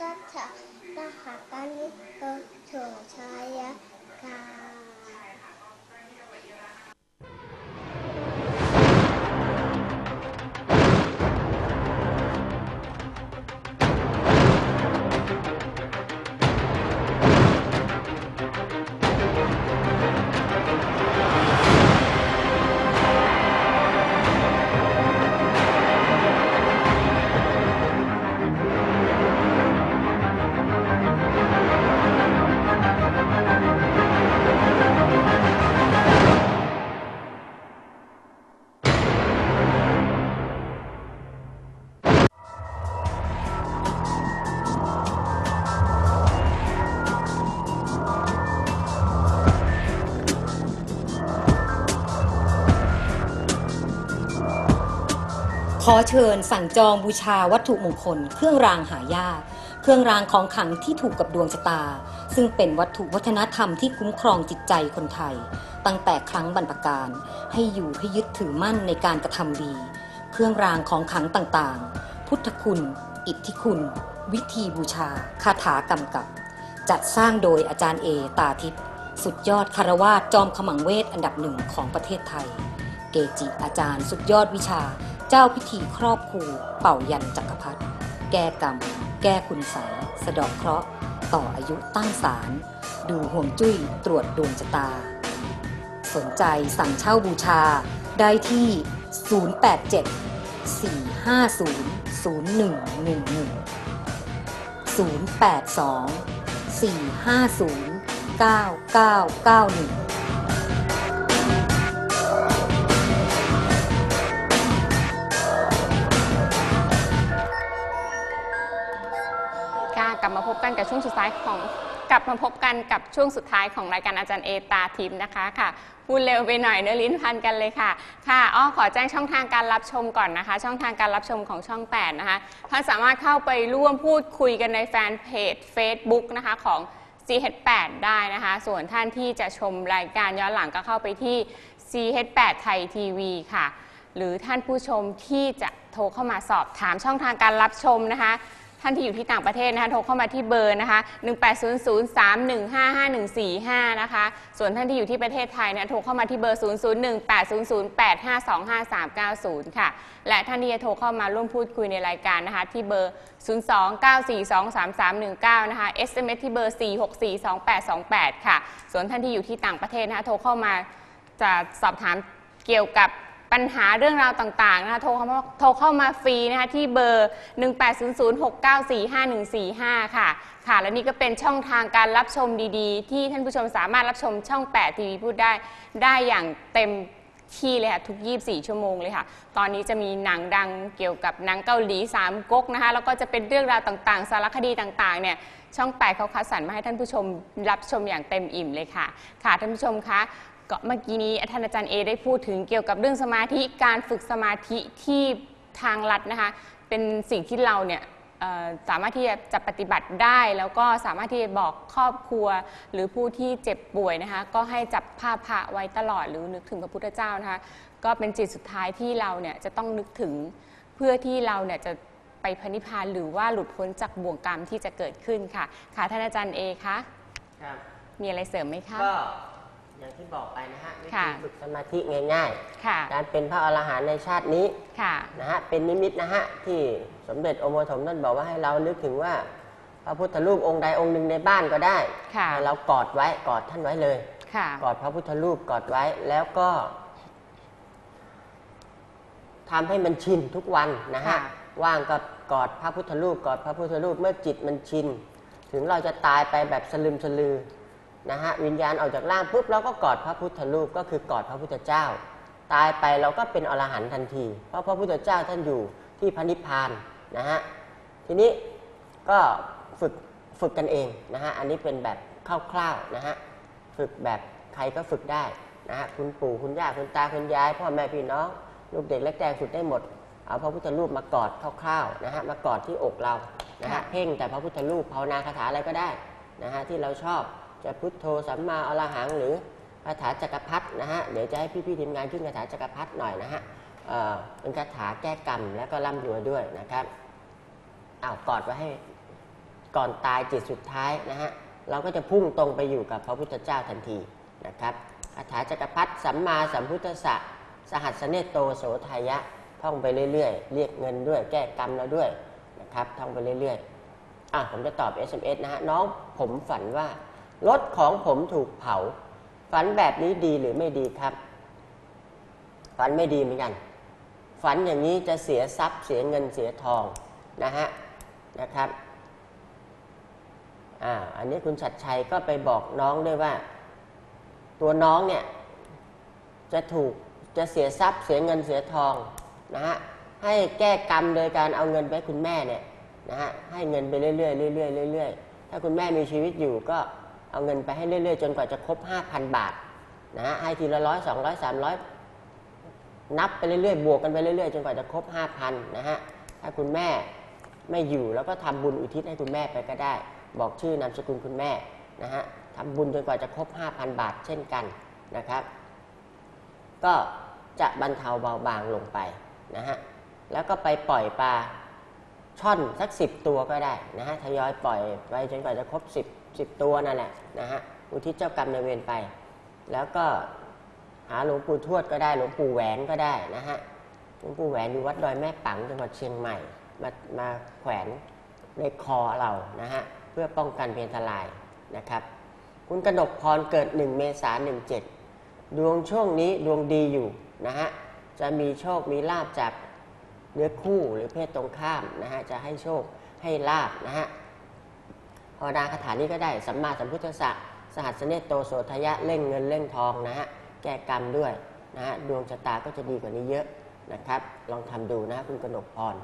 ตัสสะตหะกานิโตโชชายกา อเชิญสั่งจองบูชาวัตถุมงคล เครื่องรางหายาก เครื่องรางของขลังที่ถูกกับดวงชะตา ซึ่งเป็นวัตถุวัฒนธรรมที่คุ้มครองจิตใจคนไทย ตั้งแต่ครั้งบรรพการ ให้อยู่ให้ยึดถือมั่นในการกระทำดี เครื่องรางของขลังต่างๆ พุทธคุณ อิทธิคุณ วิธีบูชาคาถากำกับ จัดสร้างโดยอาจารย์เอตาทิพย์สุดยอดคารวาสจอมขมังเวทอันดับหนึ่งของประเทศไทย เกจิอาจารย์สุดยอดวิชา เจ้าพิธีครอบครูเป่ายันจักรพรรดิแก้กรรม แก้คุณไสยสะดอกเคราะห์ ต่ออายุตั้งศาลดูห่วงจุ้ยตรวจดวงชะตา สนใจสั่งเช่าบูชาได้ที่ 087 450 0111 082 450 9991 ช่วงสุดท้ายของกลับมาพบกันกับช่วงสุดท้ายของรายการอาจารย์เอตาทิมนะคะค่ะพูดเร็วไปหน่อยเนื้อลิ้นพันกันเลยค่ะ ค่ะอ้อขอแจ้งช่องทางการรับชมก่อนนะคะ ช่องทางการรับชมของช่อง 8 นะคะท่านสามารถเข้าไปร่วมพูดคุยกันในแฟนเพจ Facebook นะคะของ CH8 ได้นะคะ ส่วนท่านที่จะชมรายการย้อนหลังก็เข้าไปที่ CH8 ไทยทีวีค่ะ หรือท่านผู้ชมที่จะโทรเข้ามาสอบถามช่องทางการรับชมนะคะ ท่านที่อยู่ที่ต่างประเทศนะคะโทรเข้ามาที่เบอร์นะคะ18003155145นะคะส่วนท่านที่อยู่ที่ประเทศไทยเนี่ยโทรเข้ามาที่เบอร์ 0018008525390 ค่ะ และท่านที่จะโทรเข้ามาร่วมพูดคุยในรายการนะคะที่เบอร์ 029423319 นะคะ SMS ที่เบอร์ 4642828 ค่ะ ส่วนท่านที่อยู่ที่ต่างประเทศนะคะโทรเข้ามาจะสอบถามเกี่ยวกับ ปัญหาเรื่องราวต่างๆนะคะโทรเข้ามาโทรเข้ามาฟรีนะคะที่เบอร์ 1800694514ค่ะ ค่ะและนี่ก็เป็นช่องทางการรับชมดีๆ ที่ท่านผู้ชมสามารถรับชมช่อง 8 ทีวีพูดได้ ได้อย่างเต็มที่เลยค่ะ ทุก 24 ชั่วโมงเลยค่ะ ตอนนี้จะมีหนังดังเกี่ยวกับหนังเกาหลีสามก๊กนะคะแล้วก็จะเป็นเรื่องราวต่างๆ สารคดีต่างๆเนี่ยช่อง 8 เขาคัดสรรมาให้ท่านผู้ชมรับชมอย่างเต็มอิ่มเลยค่ะ ค่ะท่านผู้ชมคะ ก็เมื่อกี้นี้ท่านอาจารย์เอได้พูดถึงเกี่ยวกับเรื่องสมาธิการฝึกสมาธิที่ทางลัดนะคะเป็นสิ่งที่เราเนี่ยเอ่อสามารถที่จะจะปฏิบัติได้ แล้วก็สามารถที่จะบอกครอบครัว หรือผู้ที่เจ็บป่วยนะคะก็ให้จับผ้าพระไว้ตลอดหรือนึกถึงพระพุทธเจ้านะคะก็เป็นจิตสุดท้ายที่เราเนี่ยจะต้องนึกถึงเพื่อที่เราเนี่ยจะไปพระนิพพานหรือว่าหลุดพ้นจากบ่วงกรรมที่จะเกิดขึ้นค่ะค่ะท่านอาจารย์เอคะครับมีอะไรเสริมไหมคะก็ อย่างที่บอกไปนะฮะวิค่ะธีฝึกสมาธิง่ายค่ะ ๆ การเป็นพระอรหันต์ในชาตินี้ ค่ะ นะฮะเป็นนิมิตนะฮะที่สมเด็จองค์ปฐมท่านบอกว่าให้เรานึกถึงว่า พระพุทธรูปองค์ใดองค์หนึ่งในบ้านก็ได้ค่ะ ให้เรากอดไว้กอดท่านไว้เลย ค่ะ กอดพระพุทธรูปกอดไว้แล้วก็ทำให้มันชินทุกวันนะฮะค่ะ ว่างก็กอดพระพุทธรูปกอดพระพุทธรูปเมื่อจิตมันชิน ถึงเราจะตายไปแบบสลึมสลือ นะฮะวิญญาณออกจากร่างปุ๊บเราก็กอดพระพุทธรูปก็คือกอดพระพุทธเจ้า ตายไปเราก็เป็นอรหันต์ทันที เพราะพระพุทธเจ้าท่านอยู่ที่พระนิพพานนะฮะทีนี้ก็ฝึกฝึกกันเองนะฮะอันนี้เป็นแบบคร่าวๆนะฮะฝึกแบบใครก็ฝึกได้นะฮะคุณปู่คุณย่าคุณตาคุณยายพ่อแม่พี่น้องลูกเด็กเล็กแดงฝึกได้หมดเอาพระพุทธรูปมากอดคร่าวๆนะฮะมากอดที่อกเรานะฮะค่ะเพ่งแต่พระพุทธรูปภาวนาคาถาอะไรก็ได้นะฮะที่เราชอบ จะพุทโธสัมมาอรหังหรือคาถาจักรพรรดินะฮะเดี๋ยวจะให้พี่ๆทีมงานขึ้นคาถาจักรพรรดิหน่อยนะฮะเป็นคาถาแก้กรรมและก็ร่ำรวยด้วยนะครับอ้าวกอดไว้ให้ก่อนตายจิตสุดท้ายนะฮะเราก็จะพุ่งตรงไปอยู่กับพระพุทธเจ้าทันทีนะครับคาถาจักรพรรดิสัมมาสัมพุทธสะสหัสเนตโตโสทายะท่องไปเรื่อยๆ เรียกเงินด้วย แก้กรรมแล้วด้วยนะครับท่องไปเรื่อยๆอะผมจะตอบ SMS นะฮะน้องผมฝันว่า รถของผมถูกเผา ฝันแบบนี้ดีหรือไม่ดีครับ ฝันไม่ดีเหมือนกัน ฝันอย่างนี้จะเสียทรัพย์เสียเงินเสียทองนะฮะนะครับอ่าอันนี้คุณชัดชัยก็ไปบอกน้องด้วยว่า ตัวน้องเนี่ยจะถูกจะเสียทรัพย์เสียเงินเสียทองนะฮะให้แก้กรรมโดยการเอาเงินไปคุณแม่เนี่ยนะฮะให้เงินไปเรื่อยๆเรื่อยๆเรื่อยๆถ้าคุณแม่มีชีวิตอยู่ก็ เอาเงินไปให้เรื่อย ๆ จนกว่าจะครบ 5,000 บาทนะฮะให้ทีละร้อยสองร้อยสามร้อยนับไปเรื่อยๆ บวกกันไปเรื่อยๆ จนกว่าจะครบ 5,000นะฮะถ้าคุณแม่ไม่อยู่แล้วก็ทำบุญอุทิศให้คุณแม่ไปก็ได้ บอกชื่อนามสกุลคุณแม่นะฮะทำบุญจนกว่าจะครบ 5,000 บาทเช่นกันนะครับ ก็จะบรรเทาเบาบางลงไปนะฮะแล้วก็ไปปล่อยปลา ช่อนสัก 10 ตัวก็ได้นะฮะทยอยปล่อยไปจนกว่าจะครบ 10 10 ตัวนั่นแหละนะฮะอุทิศเจ้ากรรมในเวรไป แล้วก็หาหลวงปู่ทวดก็ได้หลวงปู่แหวนก็ได้นะฮะหลวงปู่แหวนอยู่วัดดอยแม่ปังจังหวัดเชียงใหม่มามาแขวนในคอเรานะฮะเพื่อป้องกันเพียนทลายนะครับ คุณกนกพรเกิด 1 เมษายน17 ดวงช่วงนี้ดวงดีอยู่นะฮะจะมีโชคมีลาบจาก เนื้อคู่หรือเพศตรงข้ามนะฮะจะให้โชคให้ลาบนะฮะภาวนาคาถานี้ก็ได้สัมมาสัมพุทธะสหัสเนตโตโสทยะเล่งเงินเล่งทองนะฮะแก้กรรมด้วยนะฮะดวงชะตาก็จะดีกว่านี้เยอะนะครับ ลองทำดูนะคุณกนกพร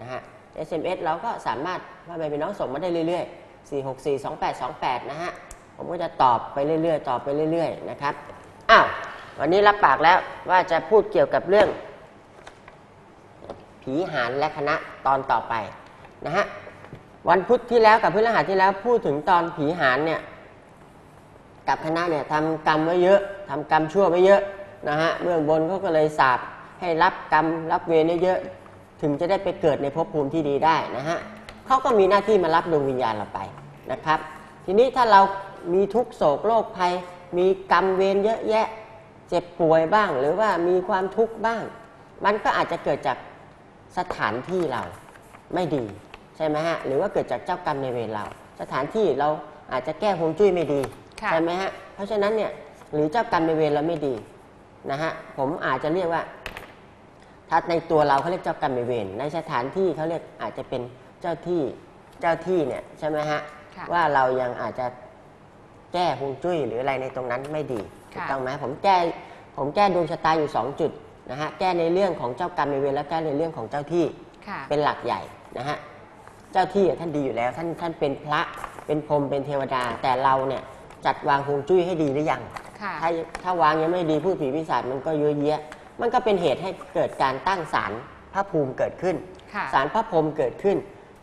นะฮะ SMS เราก็สามารถว่าไปเป็นน้องส่งมาได้เรื่อยๆ 4 6 4 2 8 2 8 นะฮะ ผมก็จะตอบไปเรื่อยๆ ตอบไปเรื่อยๆ นะครับ อ้าว วันนี้รับปากแล้วว่าจะพูดเกี่ยวกับเรื่อง ผีหารและคณะตอนต่อไปนะฮะวันพุธที่แล้วกับพฤหัสที่แล้วพูดถึงตอนผีหารเนี่ยกับคณะเนี่ยทำกรรมไว้เยอะทำกรรมชั่วไว้เยอะนะฮะเบื้องบนเขาก็เลยสาบให้รับกรรมรับเวรเยอะๆถึงจะได้ไปเกิดในภพภูมิที่ดีได้นะฮะเขาก็มีหน้าที่มารับดวงวิญญาณเราไปนะครับ ทีนี้ถ้าเรามีทุกโศกโรคภัย มีกรรมเวรเยอะแยะ เจ็บป่วยบ้าง หรือว่ามีความทุกข์บ้าง มันก็อาจจะเกิดจาก สถานที่เราไม่ดีใช่ไหมฮะหรือว่าเกิดจากเจ้ากรรมในายเวรเรา สถานที่เราอาจจะแก้ฮวงจุ้ยไม่ดีค่ะใช่ไหมฮะเพราะฉะนั้นเนี่ยหรือเจ้ากรรมในายเวรเราไม่ดีนะฮะผมอาจจะเรียกว่า ถ้าในตัวเราเขาเรียกเจ้ากรรมในายเวรในสถานที่เขาเรียกอาจจะเป็นเจ้าที่เจ้าที่เนี่ยใช่ไหมฮะค่ะว่าเรายังอาจจะแก้ฮวงจุ้ยหรืออะไรในตรงนั้นไม่ดีค่ะถูกต้องไหมผมแก้ผมแก้ดวงชะตาอยู่สองจุด นะฮะแก้ในเรื่องของเจ้ากรรมในายเวรและแก้ในเรื่องของเจ้าที่ค่ะเป็นหลักใหญ่นะฮะเจ้าที่อะท่านดีอยู่แล้ว ท่านท่านเป็นพระเป็นพรหมเป็นเทวดา แต่เราเนี่ยจัดวางฮวงจุ้ยให้ดีหรือยังค่ะถ้าถ้าวางยังไม่ดีพูดผีพิศาจมันก็เยอะแยะ มันก็เป็นเหตุให้เกิดการตั้งศาลพระภูมิเกิดขึ้นค่ะศาลพระพรหมเกิดขึ้น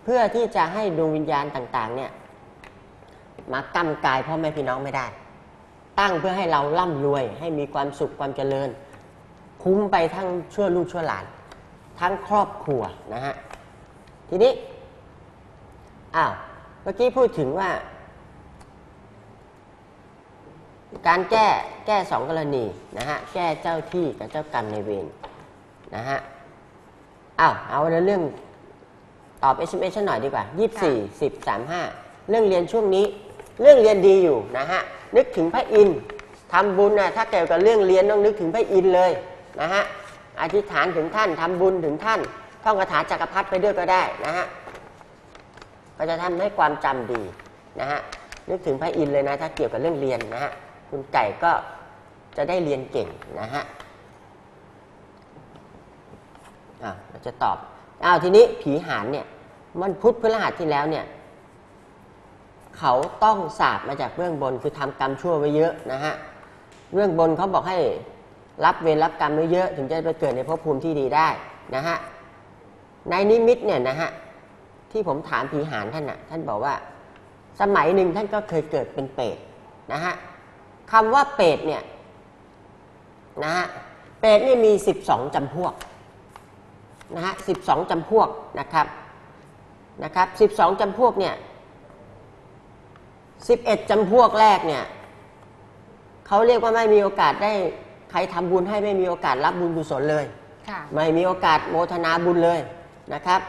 เพื่อที่จะให้ดวงวิญญาณต่างๆเนี่ยมากำกายพ่อแม่พี่น้องไม่ได้ ตั้งเพื่อให้เราร่ำรวยให้มีความสุขความเจริญ คุ้มไปทั้งชั่วลูกชั่วหลาน ทั้งครอบครัวนะฮะ ทีนี้ อ้าว เมื่อกี้พูดถึงว่า การแก้แก้สองกรณีนะฮะ แก้เจ้าที่กับเจ้ากรรมในายเวรนะฮะ อ้าว เอาเรื่องตอบ SMS หน่อยดีกว่า 24 10 35 เรื่องเรียนช่วงนี้ เรื่องเรียนดีอยู่นะฮะ นึกถึงพระอินทร์ทำบุญนะถ้าเกี่ยวกับเรื่องเรียนต้องนึกถึงพระอินทร์เลย นะฮะอธิษฐานถึงท่านทำบุญถึงท่าน ท่องคาถาจักรพรรดิไปด้วยก็ได้นะฮะก็จะทำให้ความจำดีนะฮะนึกถึงพระอินทร์เลยนะถ้าเกี่ยวกับเรื่องเรียนนะฮะคุณไก่ก็จะได้เรียนเก่งนะฮะอ่าเราจะตอบอ้าวทีนี้ผีหานเนี่ย มันพุทธพฤหัสที่แล้วเนี่ย เขาต้องสาบมาจากเบื้องบนคือทำกรรมชั่วไว้เยอะนะฮะเบื้องบนเขาบอกให้ รับเวรรับกรรมไว้เยอะถึงจะไปเกิดในภพภูมิที่ดีได้นะฮะในนิมิตเนี่ยนะฮะที่ผมถามผีหานท่านน่ะท่านบอกว่า สมัยหนึ่งท่านก็เคยเกิดเป็นเปรตนะฮะคำว่าเปรตเนี่ยนะฮะเปรตนี่มี 12จำพวกนะฮะ12จำพวกนะครับนะครับ12จำพวกเนี่ย11จำพวกแรกเนี่ยเขาเรียกว่าไม่มีโอกาสได้ รทำบุญให้ไม่มีโอกาสรับบุญกุศลเลยค่ะไม่มีโอกาสโมทนาบุญเลยนะครับ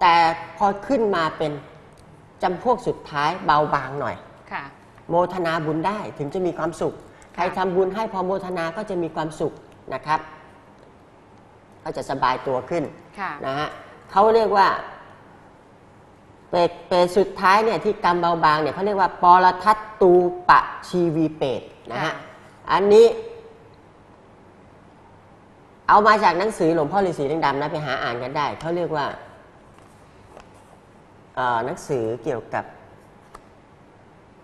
แต่พอขึ้นมาเป็นจำพวกสุดท้ายเบาบางหน่อยค่ะโมทนาบุญได้ถึงจะมีความสุข ใครทำบุญให้พอโมทนาก็จะมีความสุขนะครับ ก็จะสบายตัวขึ้นค่ะนะฮะเขาเรียกว่าเปรตเปรตสุดท้ายเนี่ยที่กรรมเบาบางเนี่ยเขาเรียกว่าปรทัตตูปะชีวีเปรตนะฮะค่ะอันนี้ เอามาจากหนังสือหลวงพ่อฤาษีดำๆนะไปหาอ่านกันได้เขาเรียกว่าเอ่อหนังสือเกี่ยวกับ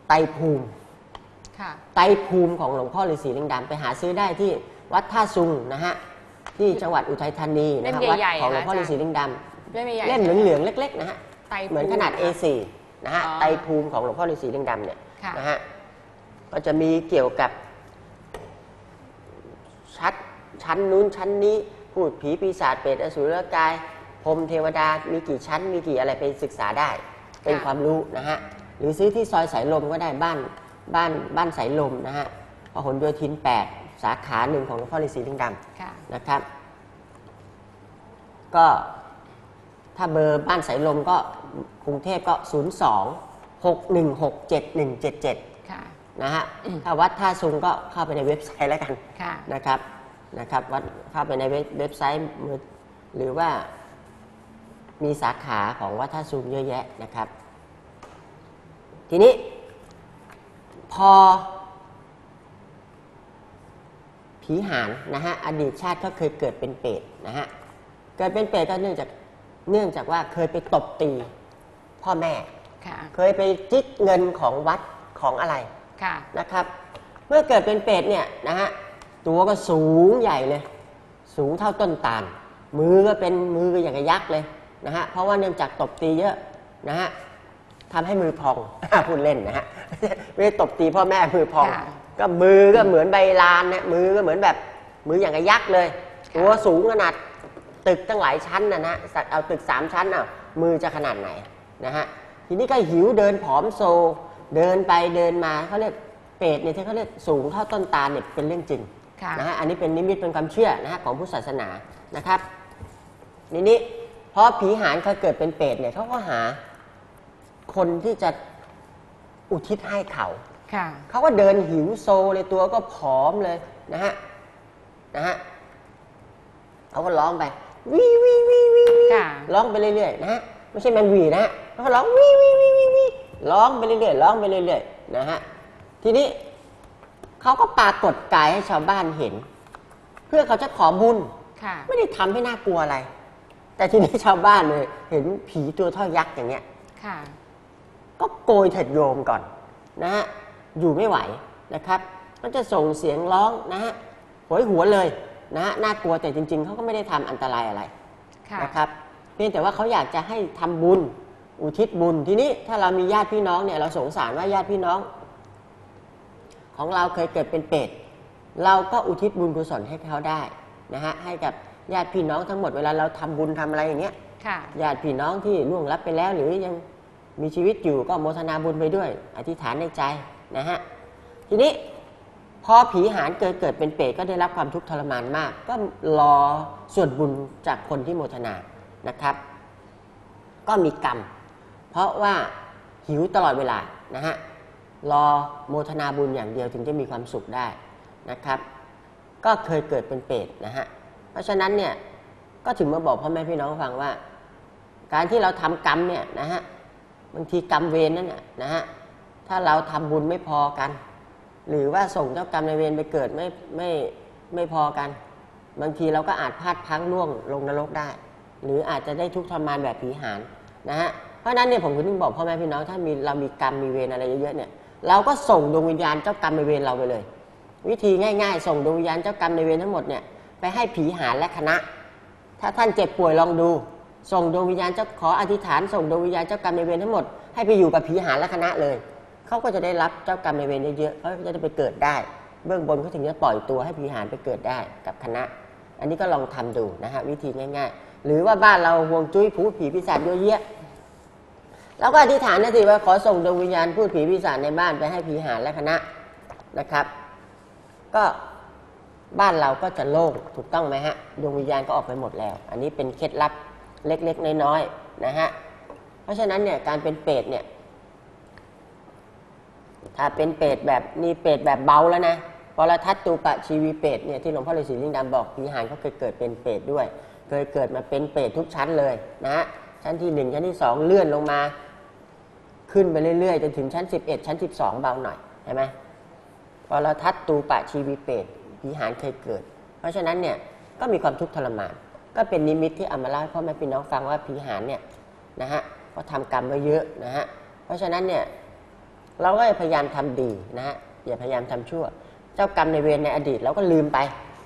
ไตรภูมิค่ะไตรภูมิของหลวงพ่อฤาษีลิงดำไปหาซื้อได้ที่วัดท่าซุงนะฮะที่จังหวัดอุทัยธานีนะฮะเล่มวัดใหญ่ๆของหลวงพ่อค่ะฤาษีลิงดเล่มใหญ่ำเล่มเหลืองๆเล็ก ๆ นะฮะไตรภูเหมือนขนาด A4 นะฮะอ๋อไตรภูมิของหลวงพ่อฤาษีลิงดำเนี่ยค่ะนะฮะก็จะมีเกี่ยวกับชัด ชั้นนู้นชั้นนี้พูดผีปีศาจเปรตอสุรกายพรหมเทวดามีกี่ชั้นมีกี่อะไรไปศึกษาได้ เป็นความรู้นะฮะหรือซื้อที่ซอยสายลมก็ได้บ้านบ้านบ้านสายลมนะฮะพหลโยธิน 8 สาขาหนึ่งของหลวงพ่อฤาษีลิงดำค่ะนะครับ ก็ถ้าเบอร์บ้านสายลมก็กรุงเทพก็ 02 616 7177ค่ะนะฮะถ้าวัดท่าซุงก็เข้าไปในเว็บไซต์แล้วกันค่ะนะครับ นะครับวัดเข้าไปในเว็บเว็บไซต์มือหรือว่ามีสาขาของวัดท่าซุงเยอะแยะนะครับ ทีนี้พอผีหานนะฮะอดีตชาติก็เคยเกิดเป็นเปรตนะฮะเกิดเป็นเปรตก็เนื่องจากเนื่องจากว่าเคยไปตบตีพ่อแม่ค่ะเคยไปจิกเงินของวัดของอะไรค่ะนะครับ เมื่อเกิดเป็นเปรตเนี่ยนะฮะ ตัวก็สูงใหญ่เลย สูงเท่าต้นตาล มือก็เป็นมือก็อย่างกับยักษ์เลยนะฮะเพราะว่าเนื่องจากตบตีเยอะนะฮะทำให้มือพองพูดเล่นนะฮะไม่ได้ตบตีพ่อแม่มือพองค่ะก็มือก็เหมือนใบลานเนี่ยมือก็เหมือนแบบมืออย่างกับยักษ์เลยตัวสูงขนาดตึกตั้งหลายชั้นนะนะสัตว์เอาตึกสามชั้นอะมือจะขนาดไหนนะฮะทีนี้ก็หิวเดินผอมโซ เดินไปเดินมาเขาเรียกเปรตเนี่ยที่เขาเรียกสูงเท่าต้นตาลเนี่ยเป็นเรื่องจริง ค่ะนะฮะอันนี้เป็นนิมิตเป็นความเชื่อนะฮะของพุทธศาสนานะครับทีนี้พอผีหานเขาเกิดเป็นเปรตเนี่ยเขาก็หาคนที่จะอุทิศให้เขาค่ะเขาก็เดินหิวโซเลยตัวก็ผอมเลยนะฮะนะฮะเขาก็ร้องไปวีวีวีวีวีค่ะร้องไปเรื่อยๆนะฮะไม่ใช่แมนวีนะฮะเขาก็ร้องวีวีวีวีวีร้องไปเรื่อยๆร้องไปเรื่อยๆนะฮะทีนี้ เขาก็ปรากฏกายให้ชาวบ้านเห็น เพื่อเขาจะขอบุญค่ะ ไม่ได้ทำให้น่ากลัวอะไร แต่ทีนี้ชาวบ้านเลย เห็นผีตัวเท่ายักษ์อย่างเงี้ย ค่ะ ก็โกยเถิดโยมก่อนนะฮะอยู่ไม่ไหวนะครับ ก็จะส่งเสียงร้องนะฮะโหยหัวนเลยนะฮะน่ากลัวแต่จริง ๆเขาก็ไม่ได้ทำอันตรายอะไรค่ะ นะครับ เพียงแต่ว่าเขาอยากจะให้ทำบุญอุทิศบุญทีนี้ถ้าเรามีญาติพี่น้องเนี่ยเราสงสารว่าญาติพี่น้อง ของเราเคยเกิดเป็นเปรตเราก็อุทิศบุญกุศลให้เขาได้นะฮะให้กับญาติพี่น้องทั้งหมดเวลาเราทำบุญทำอะไรอย่างเงี้ยค่ะญาติพี่น้องที่ล่วงลับไปแล้วหรือยังมีชีวิตอยู่ก็โมทนาบุญไปด้วย อธิษฐานในใจนะฮะทีนี้พอผีหานเกิดเกิดเป็นเปรตก็ได้รับความทุกข์ทรมานมาก ก็รอส่วนบุญจากคนที่โมทนานะครับ ก็มีกรรม เพราะว่าหิวตลอดเวลานะฮะ รอโมทนาบุญอย่างเดียวถึงจะมีความสุขได้นะครับ ก็เคยเกิดเป็นเปรตนะฮะเพราะฉะนั้นเนี่ยก็ถึงมาบอกพ่อแม่พี่น้องฟังว่า การที่เราทำกรรมเนี่ยนะฮะบางทีกรรมเวรนั่นน่ะนะฮะถ้าเราทำบุญไม่พอกัน หรือว่าส่งเจ้ากรรมในเวรไปเกิดไม่ไม่ไม่พอกัน บางทีเราก็อาจพลาดพังล่วงลงนรกได้ หรืออาจจะได้ทุกข์ทรมานแบบผีหานนะฮะเพราะฉะนั้นเนี่ยผมถึงบอกพ่อแม่พี่น้องถ้ามีเรามีกรรมมีเวรอะไรเยอะๆเนี่ย เราก็ส่งดวงวิญญาณเจ้ากรรมในเวรเราไปเลย วิธีง่าย ๆ ส่งดวงวิญญาณเจ้ากรรมในเวรทั้งหมดเนี่ยไปให้ผีหานและคณะ ถ้าท่านเจ็บป่วยลองดู ส่งดวงวิญญาณเจ้าขออธิษฐาน ส่งดวงวิญญาณเจ้ากรรมในเวรทั้งหมดให้ไปอยู่กับผีหานและคณะเลยเขาก็จะได้รับเจ้ากรรมในเวรเยอะๆเขาจะได้ไปเกิดได้ เบื้องบนเขาถึงจะปล่อยตัวให้ผีหานไปเกิดได้กับคณะ อันนี้ก็ลองทำดูนะฮะวิธีง่าย ๆ หรือว่าบ้านเราห่วงจุ้ยผูผีปีศาจเยอะแยะ เราก็อธิษฐานนะสิว่าขอส่งดวงวิญญาณพูดผีปีศาจในบ้านไปให้ผีหาและคณะนะครับ ก็บ้านเราก็จะโล่งถูกต้องไหมฮะดวงวิญญาณก็ออกไปหมดแล้ว อันนี้เป็นเคล็ดลับเล็กๆ น้อยๆนะฮะเพราะฉะนั้นเนี่ยการเป็นเปรตเนี่ย ถ้าเป็นเปรตแบบนี่เปรตแบบเบาแล้วนะปรทัตตูปะชีวีเปรตเนี่ยที่หลวงพ่อฤาษีลิงดำบอกผีหานเขาเคยเกิดเป็นเปรตด้วย เคยเกิดมาเป็นเปรตทุกชั้นเลยนะฮะชั้นที่หนึ่งชั้นที่สองเลื่อนลงมา ขึ้นไปเรื่อยๆ จนถึงชั้น 11 ชั้น 12 เบาหน่อยใช่ไหมปราทัตตูปะชีวีเปรตผีหานเคยเกิด เพราะฉะนั้นเนี่ยก็มีความทุกข์ทรมาน ก็เป็นนิมิตที่เอามาเล่าให้พ่อแม่พี่น้องฟังว่าผีหานเนี่ยนะฮะเขาทำกรรมไว้เยอะนะฮะเพราะฉะนั้นเนี่ยเราก็พยายามทำดีนะฮะอย่าพยายามทำชั่ว เจ้ากรรมในเวรในอดีตเราก็ลืมไป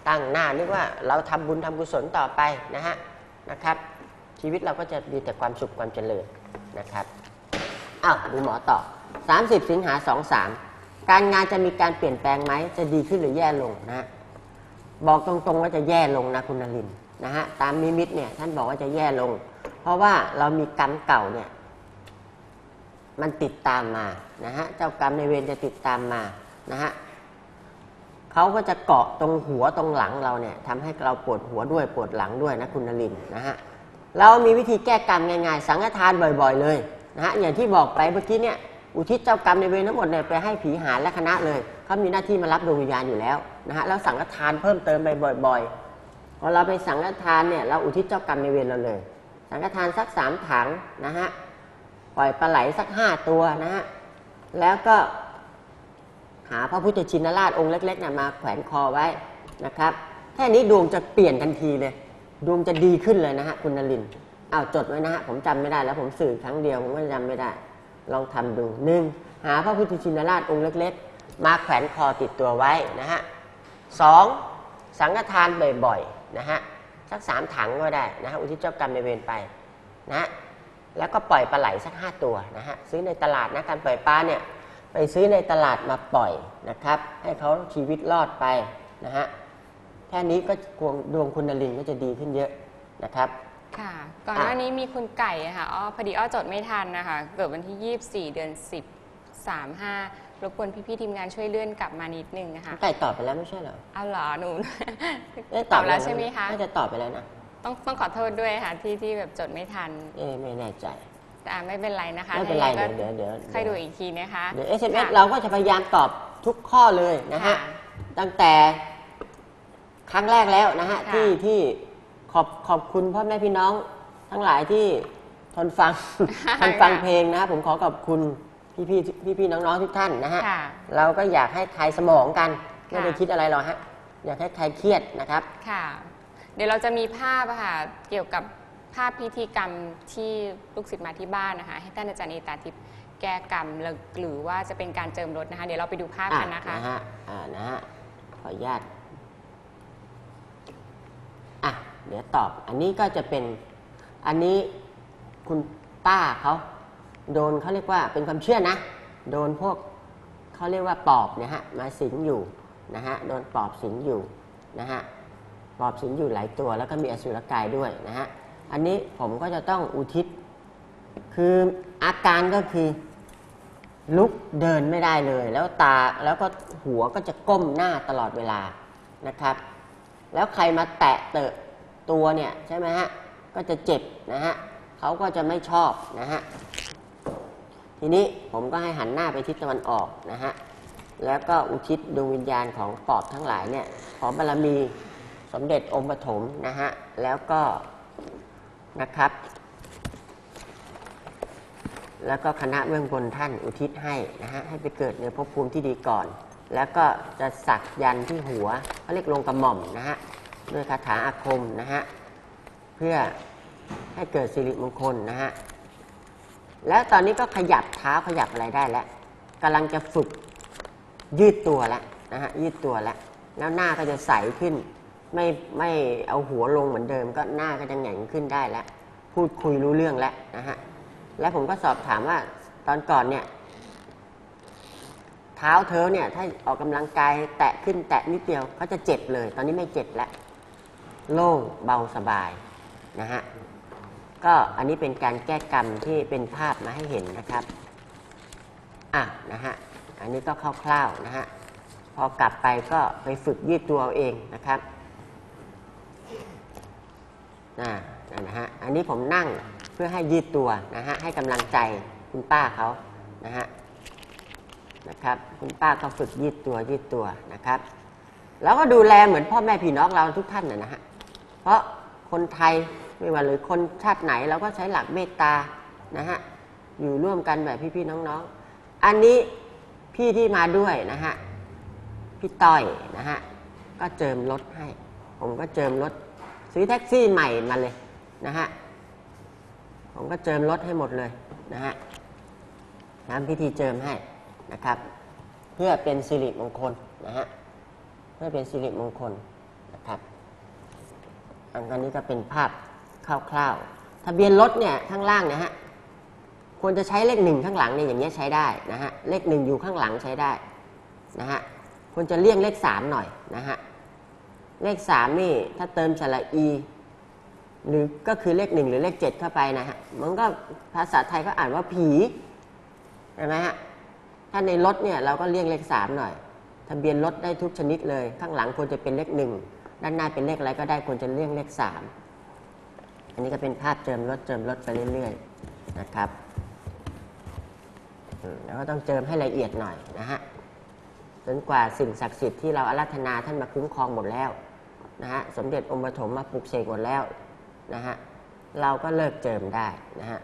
ตั้งหน้านึกว่าเราทำบุญทำกุศลต่อไปนะฮะนะครับ ชีวิตเราก็จะมีแต่ความสุขความเจริญนะครับ อ้าวดูหมอต่อ 30 สิงหา 23 การงานจะมีการเปลี่ยนแปลงไหม จะดีขึ้นหรือแย่ลงนะ บอกตรงๆว่าจะแย่ลงนะคุณนรินนะฮะ ตามนิมิตเนี่ยท่านบอกว่าจะแย่ลง เพราะว่าเรามีกรรมเก่าเนี่ย มันติดตามมา นะฮะ เจ้ากรรมในเวรจะติดตามมา นะฮะเขาก็จะเกาะตรงหัวตรงหลังเราเนี่ยทำให้เราปวดหัวด้วยปวดหลังด้วยนะคุณนรินนะฮะ เรามีวิธีแก้กรรมง่ายๆ สังฆทานบ่อย ๆ เลย นะฮะอย่างที่บอกไปเมื่อกี้เนี่ยอุทิศเจ้ากรรมในเวรทั้งหมดเนี่ยไปให้ผีหาและคณะเลยเขามีหน้าที่มารับดวงวิญญาณอยู่แล้วนะฮะแล้วสังฆทานเพิ่มเติมไปบ่อยๆพอเราไปสังฆทานเนี่ยเราอุทิศเจ้ากรรมในเวรเราเลย สังฆทานสักสามถังนะฮะปล่อยปลาไหลสักห้าตัวนะฮะแล้วก็หาพระพุทธชินราชองค์เล็กๆเนี่ยมาแขวนคอไว้นะครับแค่นี้ดวงจะเปลี่ยนทันทีเลย ดวงจะดีขึ้นเลยนะฮะคุณนริน อ้าวจดไว้นะฮะผมจำไม่ได้แล้วผมสื่อครั้งเดียวผมก็จำไม่ได้ ลองทำดูหนึ่งหาพระพุทธชินราชองค์เล็ก ๆ มาแขวนคอติดตัวไว้นะฮะสองสังฆทานบ่อยๆนะฮะสักสามถังก็ได้นะฮะอุทิศเจ้ากรรมในเวรไปนะฮะแล้วก็ปล่อยปลาไหลสักห้าตัวนะฮะซื้อในตลาดนะการปล่อยปลาเนี่ยไปซื้อในตลาดมาปล่อยนะครับ ให้เขาชีวิตรอดไปนะฮะแค่นี้ก็ดวงดวงคุณนรินก็จะดีขึ้นเยอะนะครับ ค่ะ ก่อนหน้านี้มีคุณไก่อะค่ะอ้อพอดีอ้อจดไม่ทันนะคะ เกิดวันที่ 24 เดือน 10 35รบกวนพี่ๆทีมงานช่วยเลื่อนกลับมานิดนึงนะคะไก่ตอบไปแล้วไม่ใช่เหรออ้าวเหรอหนูเอ๊ะตอบปแล้วใช่ไหมคะ น่าจะตอบไปแล้วนะ ต้องต้องขอโทษด้วยค่ะที่ที่แบบจดไม่ทัน เอ๊ะไม่แน่ใจแต่ไม่เป็นไรนะคะไม่เป็นไรถ้าอย่างเดี๋ยวเดี๋ยวก็ค่อยดูอีกทีนะคะเดี๋ยว SMS ค่ะเราก็จะพยายามตอบทุกข้อเลยนะฮะค่ะตั้งแต่ครั้งแรกแล้วนะฮะค่ะที่ที่ ขอบขอบคุณพ่อแม่พี่น้องทั้งหลายที่ทนฟังทนฟังเพลงนะฮะผมขอขอบคุณพี่พี่พี่พี่ๆน้องๆทุกท่านนะฮะค่ะเราก็อยากให้ใครสมองกันไม่ได้ค่ะ คิดอะไรหรอกฮะอยากให้ใครเครียดนะครับ ค่ะ เดี๋ยวเราจะมีภาพอะค่ะเกี่ยวกับภาพพิธีกรรมที่ลูกศิษย์มาที่บ้านนะคะ ให้ท่านอาจารย์เอตาทิพย์แก้กรรมหรือหรือว่าจะเป็นการเจิมรถนะคะ เดี๋ยวเราไปดูภาพกันนะคะ อ่นะฮะอ่านะฮะ ขออนุญาต อะ เดี๋ยวตอบ อันนี้ก็จะเป็น อันนี้คุณป้าเขาโดนเขาเรียกว่าเป็นความเชื่อนะ โดนพวกเขาเรียกว่าปอบเนี่ยฮะมาสิงอยู่นะฮะโดนปอบสิงอยู่นะฮะปอบสิงอยู่หลายตัว แล้วก็มีอสุรกายด้วยนะฮะอันนี้ผมก็จะต้องอุทิศ คืออาการก็คือลุกเดินไม่ได้เลย แล้วตาแล้วก็หัวก็จะก้มหน้าตลอดเวลานะครับ แล้วใครมาแตะเตะ ตัวเนี่ยใช่ไหมฮะก็จะเจ็บนะฮะเขาก็จะไม่ชอบนะฮะทีนี้ผมก็ให้หันหน้าไปทิศตะวันออกนะฮะแล้วก็อุทิศดวงวิญญาณของปอบทั้งหลายเนี่ยขอบารมีสมเด็จองค์ปฐมนะฮะแล้วก็นะครับ แล้วก็คณะเบื้องบนท่านอุทิศให้นะฮะให้ไปเกิดในภพภูมิที่ดีก่อน แล้วก็จะสักยันที่หัวเขาเรียกลงกระหม่อมนะฮะ ด้วยคาถาอาคมนะฮะเพื่อให้เกิดสิริมงคลนะฮะแล้วตอนนี้ก็ขยับเท้าขยับอะไรได้แล้วกำลังจะฝึกยืดตัวแล้วนะฮะยืดตัวแล้วแล้วหน้าก็จะใสขึ้น ไม่ไม่เอาหัวลงเหมือนเดิม ก็หน้าก็จะแหง่งขึ้นได้แล้วพูดคุยรู้เรื่องแล้วนะฮะแล้วผมก็สอบถามว่าตอนก่อนเนี่ยเท้าเธอเนี่ยถ้าออกกำลังกายแตะขึ้นแตะนิดเดียวเขาจะเจ็บเลย ตอนนี้ไม่เจ็บแล้ว โล่งเบาสบายนะฮะก็อันนี้เป็นการแก้กรรมที่เป็นภาพมาให้เห็นนะครับอะนะฮะอันนี้ก็คร่าวๆนะฮะพอกลับไปก็ไปฝึกยืดตัวเอาเองนะครับนะนั่นนะฮะอันนี้ผมนั่งเพื่อให้ยืดตัวนะฮะให้กำลังใจคุณป้าเขานะฮะนะครับคุณป้าก็ฝึกยืดตัวยืดตัวนะครับ แล้วก็ดูแลเหมือนพ่อแม่พี่น้องเราทุกท่านนะฮะ เพราะคนไทยไม่ว่าหรือคนชาติไหนเราก็ใช้หลักเมตตานะฮะอยู่ร่วมกันแบบพี่ๆน้องๆ อันนี้พี่ที่มาด้วยนะฮะพี่ต้อยนะฮะก็เจิมรถให้ ผมก็เจิมรถซื้อแท็กซี่ใหม่มาเลยนะฮะผมก็เจิมรถให้หมดเลยนะฮะทำพิธีเจิมให้นะครับ เพื่อเป็นสิริมงคลนะฮะเพื่อเป็นสิริมงคล อันนี้ก็เป็นภาพคร่าวๆ ทะเบียนรถเนี่ยข้างล่างเนะฮะ ควรจะใช้เลขหนึ่งข้างหลังเนี่ยอย่างเงี้ยใช้ได้นะฮะ เลขหนึ่งอยู่ข้างหลังใช้ได้นะฮะ ควรจะเลี่ยงเลขสามหน่อยนะฮะ เลขสามนี่ถ้าเติมสระอีหรือก็คือเลขหนึ่งหรือเลขเจ็ดเข้าไปนะฮะ มันก็ภาษาไทยก็อ่านว่าผีใช่ไหมฮะ ถ้าในรถเนี่ยเราก็เลี่ยงเลขสามหน่อย ทะเบียนรถได้ทุกชนิดเลย ข้างหลังควรจะเป็นเลขหนึ่ง ด้านหน้าเป็นเลขอะไรก็ได้ควรจะเลี่ยงเลขสามอันนี้ก็เป็นภาพเจิมรถเจิมรถไปเรื่อยๆนะครับแล้วก็ต้องเจิมให้ละเอียดหน่อยนะฮะจนกว่าสิ่งศักดิ์สิทธิ์ที่เราอาราธนาท่านมาคุ้มครองหมดแล้วนะฮะสมเด็จองค์ปฐมมาปลุกเสกหมดแล้วนะฮะเราก็เลิกเจิมได้นะฮะ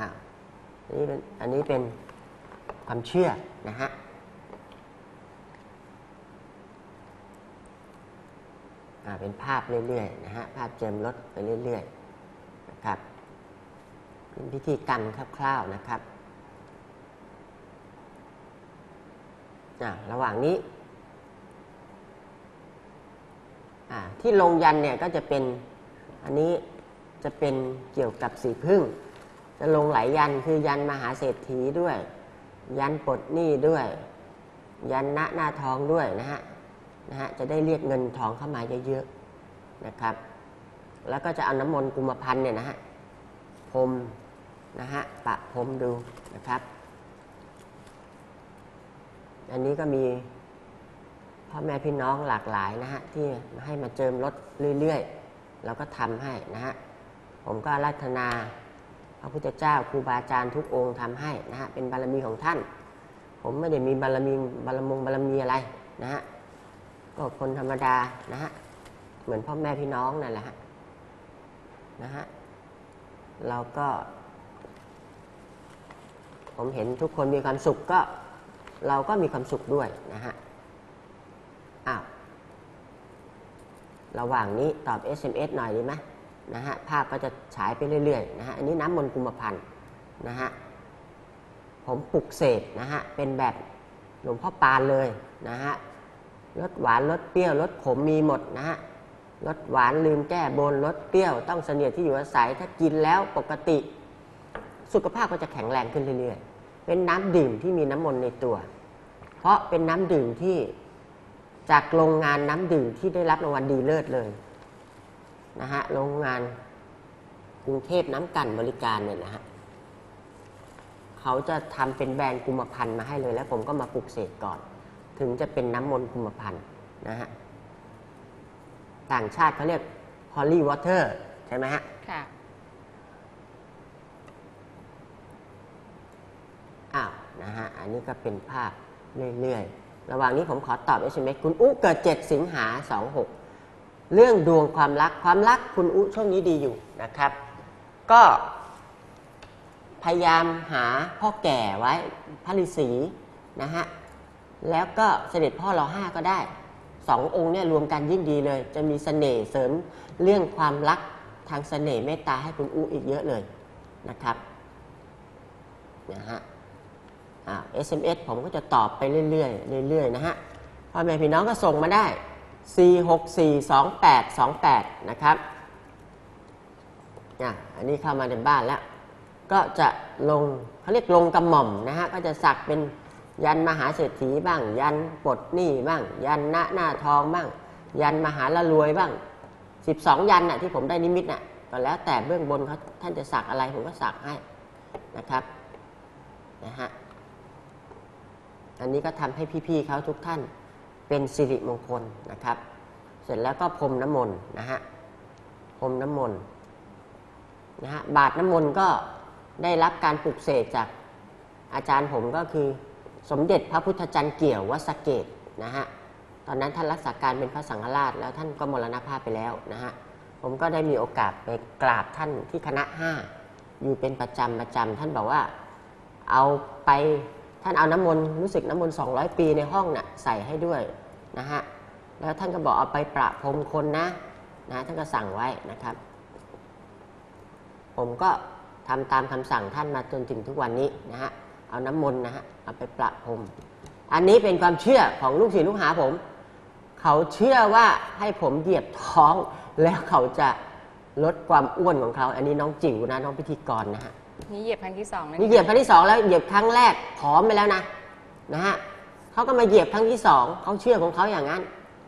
อ้าวนนี้เป็นอันนี้เป็นความเชื่อนะฮะ อ่า เป็นภาพเรื่อยๆนะฮะภาพเจิมรถไปเรื่อยๆนะครับเป็นพิธีกรรมคร่าวๆนะครับอ่าระหว่างนี้อ่าที่ลงยันเนี่ยก็จะเป็นอันนี้จะเป็นเกี่ยวกับสีพึ่ง จะลงหลายยันคือยันมหาเศรษฐีด้วย ยันปลดหนี้ด้วย ยันณหน้าทองด้วยนะฮะ นะฮะจะได้เรียกเงินทองเข้ามาเยอะๆนะครับ แล้วก็จะเอาน้ำมนต์กุมพันเนี่ยนะฮะพรมนะฮะปะพรมดูนะครับ อันนี้ก็มีพ่อแม่พี่น้องหลากหลายนะฮะที่ให้มาเจิมรถเรื่อยๆเราก็ทำให้นะฮะผมก็รัตนาพระพุทธเจ้าครูบาอาจารย์ทุกองค์ทำให้นะฮะเป็นบารมีของท่าน ผมไม่ได้มีบารมีบารมงบารมีอะไรนะฮะ ก็คนธรรมดานะฮะเหมือนพ่อแม่พี่น้องนั่นแหละฮะนะฮะเราก็ ผมเห็นทุกคนมีความสุขก็ เราก็มีความสุขด้วยนะฮะอ้าวระหว่างนี้ตอบ SMS หน่อยดีไหมนะฮะภาพก็จะฉายไปเรื่อยๆนะฮะอันนี้น้ำมนต์กุมพันธ์นะฮะผมปลุกเสกนะฮะเป็นแบบหลวงพ่อปานเลยนะฮะ รสหวานรสเปรี้ยวรสขมมีหมดนะฮะรสหวานลืมแก้บนรสเปรี้ยวต้องเสนียดที่อยู่อาศัยถ้ากินแล้วปกติ สุขภาพก็จะแข็งแรงขึ้นเรื่อยๆ เป็นน้ำดื่มที่มีน้ำมนต์ในตัว เพราะเป็นน้ำดื่มที่จากโรงงานน้ำดื่มที่ได้รับรางวัลดีเลิศเลยนะฮะโรงงานกรุงเทพน้ำกันบริการเนี่ยนะฮะเขาจะทำเป็นแบรนด์กุมพันธ์มาให้เลยแล้วผมก็มาปลุกเสกก่อน ถึงจะเป็นน้ำมนต์คุมพันธ์นะฮะต่างชาติเขาเรียก holy water ใช่ไหมฮะค่ะอ้าวนะฮะอันนี้ก็เป็นภาพเรื่อยๆ ระหว่างนี้ผมขอตอบ SMS คุณอุเกิด 7 สิงหา 26 เรื่องดวงความรักความรักคุณอุช่วงนี้ดีอยู่นะครับ ก็พยายามหาพ่อแก่ไว้พระฤาษีนะฮะ แล้วก็เสด็จพ่อรอห้าก็ได้สององค์เนี่ยรวมกันยิ่งดีเลย จะมีเสน่ห์เสริมเรื่องความรักทางเสน่ห์เมตตาให้คุณอู้อีกเยอะเลยนะครับนะฮะอ่า SMS ผมก็จะตอบไปเรื่อยๆเรื่อยๆนะฮะพ่อแม่พี่น้องก็ส่งมาได้ 4642828 นะครับอะอันนี้เข้ามาในบ้านแล้ว ก็จะลงเขาเรียกลงกระหม่อมนะฮะก็จะสักเป็น ยันมหาเศรษฐีบ้าง ยันปลดหนี้บ้าง ยันณหน้าทองบ้าง ยันมหาละรวยบ้าง12ยันน่ะที่ผมได้นิมิตน่ะก็แล้วแต่เบื้องบนเขาท่านจะสักอะไรผมก็สักให้นะครับนะฮะอันนี้ก็ทำให้พี่ๆเขาทุกท่านเป็นสิริมงคลนะครับ เสร็จแล้วก็พรมน้ำมนต์นะฮะพรมน้ำมนต์นะฮะบาทน้ำมนต์ก็ได้รับการปลุกเสกจากอาจารย์ผมก็คือ สมเด็จพระพุทธจันทร์เกี่ยววัสเกตนะฮะตอนนั้นท่านรักษาการเป็นพระสังฆราชแล้วท่านก็มรณภาพไปแล้วนะฮะผมก็ได้มีโอกาสไปกราบท่านที่คณะห้าอยู่เป็นประจำประจำท่านบอกว่าเอาไปท่านเอาน้ำมนต์รู้สึกน้ำมนต์200 ปีในห้องน่ะใส่ให้ด้วยนะฮะแล้วท่านก็บอกเอาไปประพรมคนนะนะท่านก็สั่งไว้นะครับ ผมก็ทำตามคำสั่งท่านมาจนถึงทุกวันนี้นะฮะ เอาน้ำมนต์นะฮะเอาไปประพรมอันนี้เป็นความเชื่อของลูกศิษย์ลูกหาผม เขาเชื่อว่าให้ผมเหยียบท้องแล้วเขาจะลดความอ้วนของเขา อันนี้น้องจิ๋วนะน้องพิธีกรนะฮะนี่เหยียบครั้งที่สองแล้วนี่เหยียบครั้งที่สองแล้วเหยียบครั้งแรกผอมไปแล้วนะนะฮะเขาก็มาเหยียบครั้งที่สองเขาเชื่อของเขาอย่างนั้น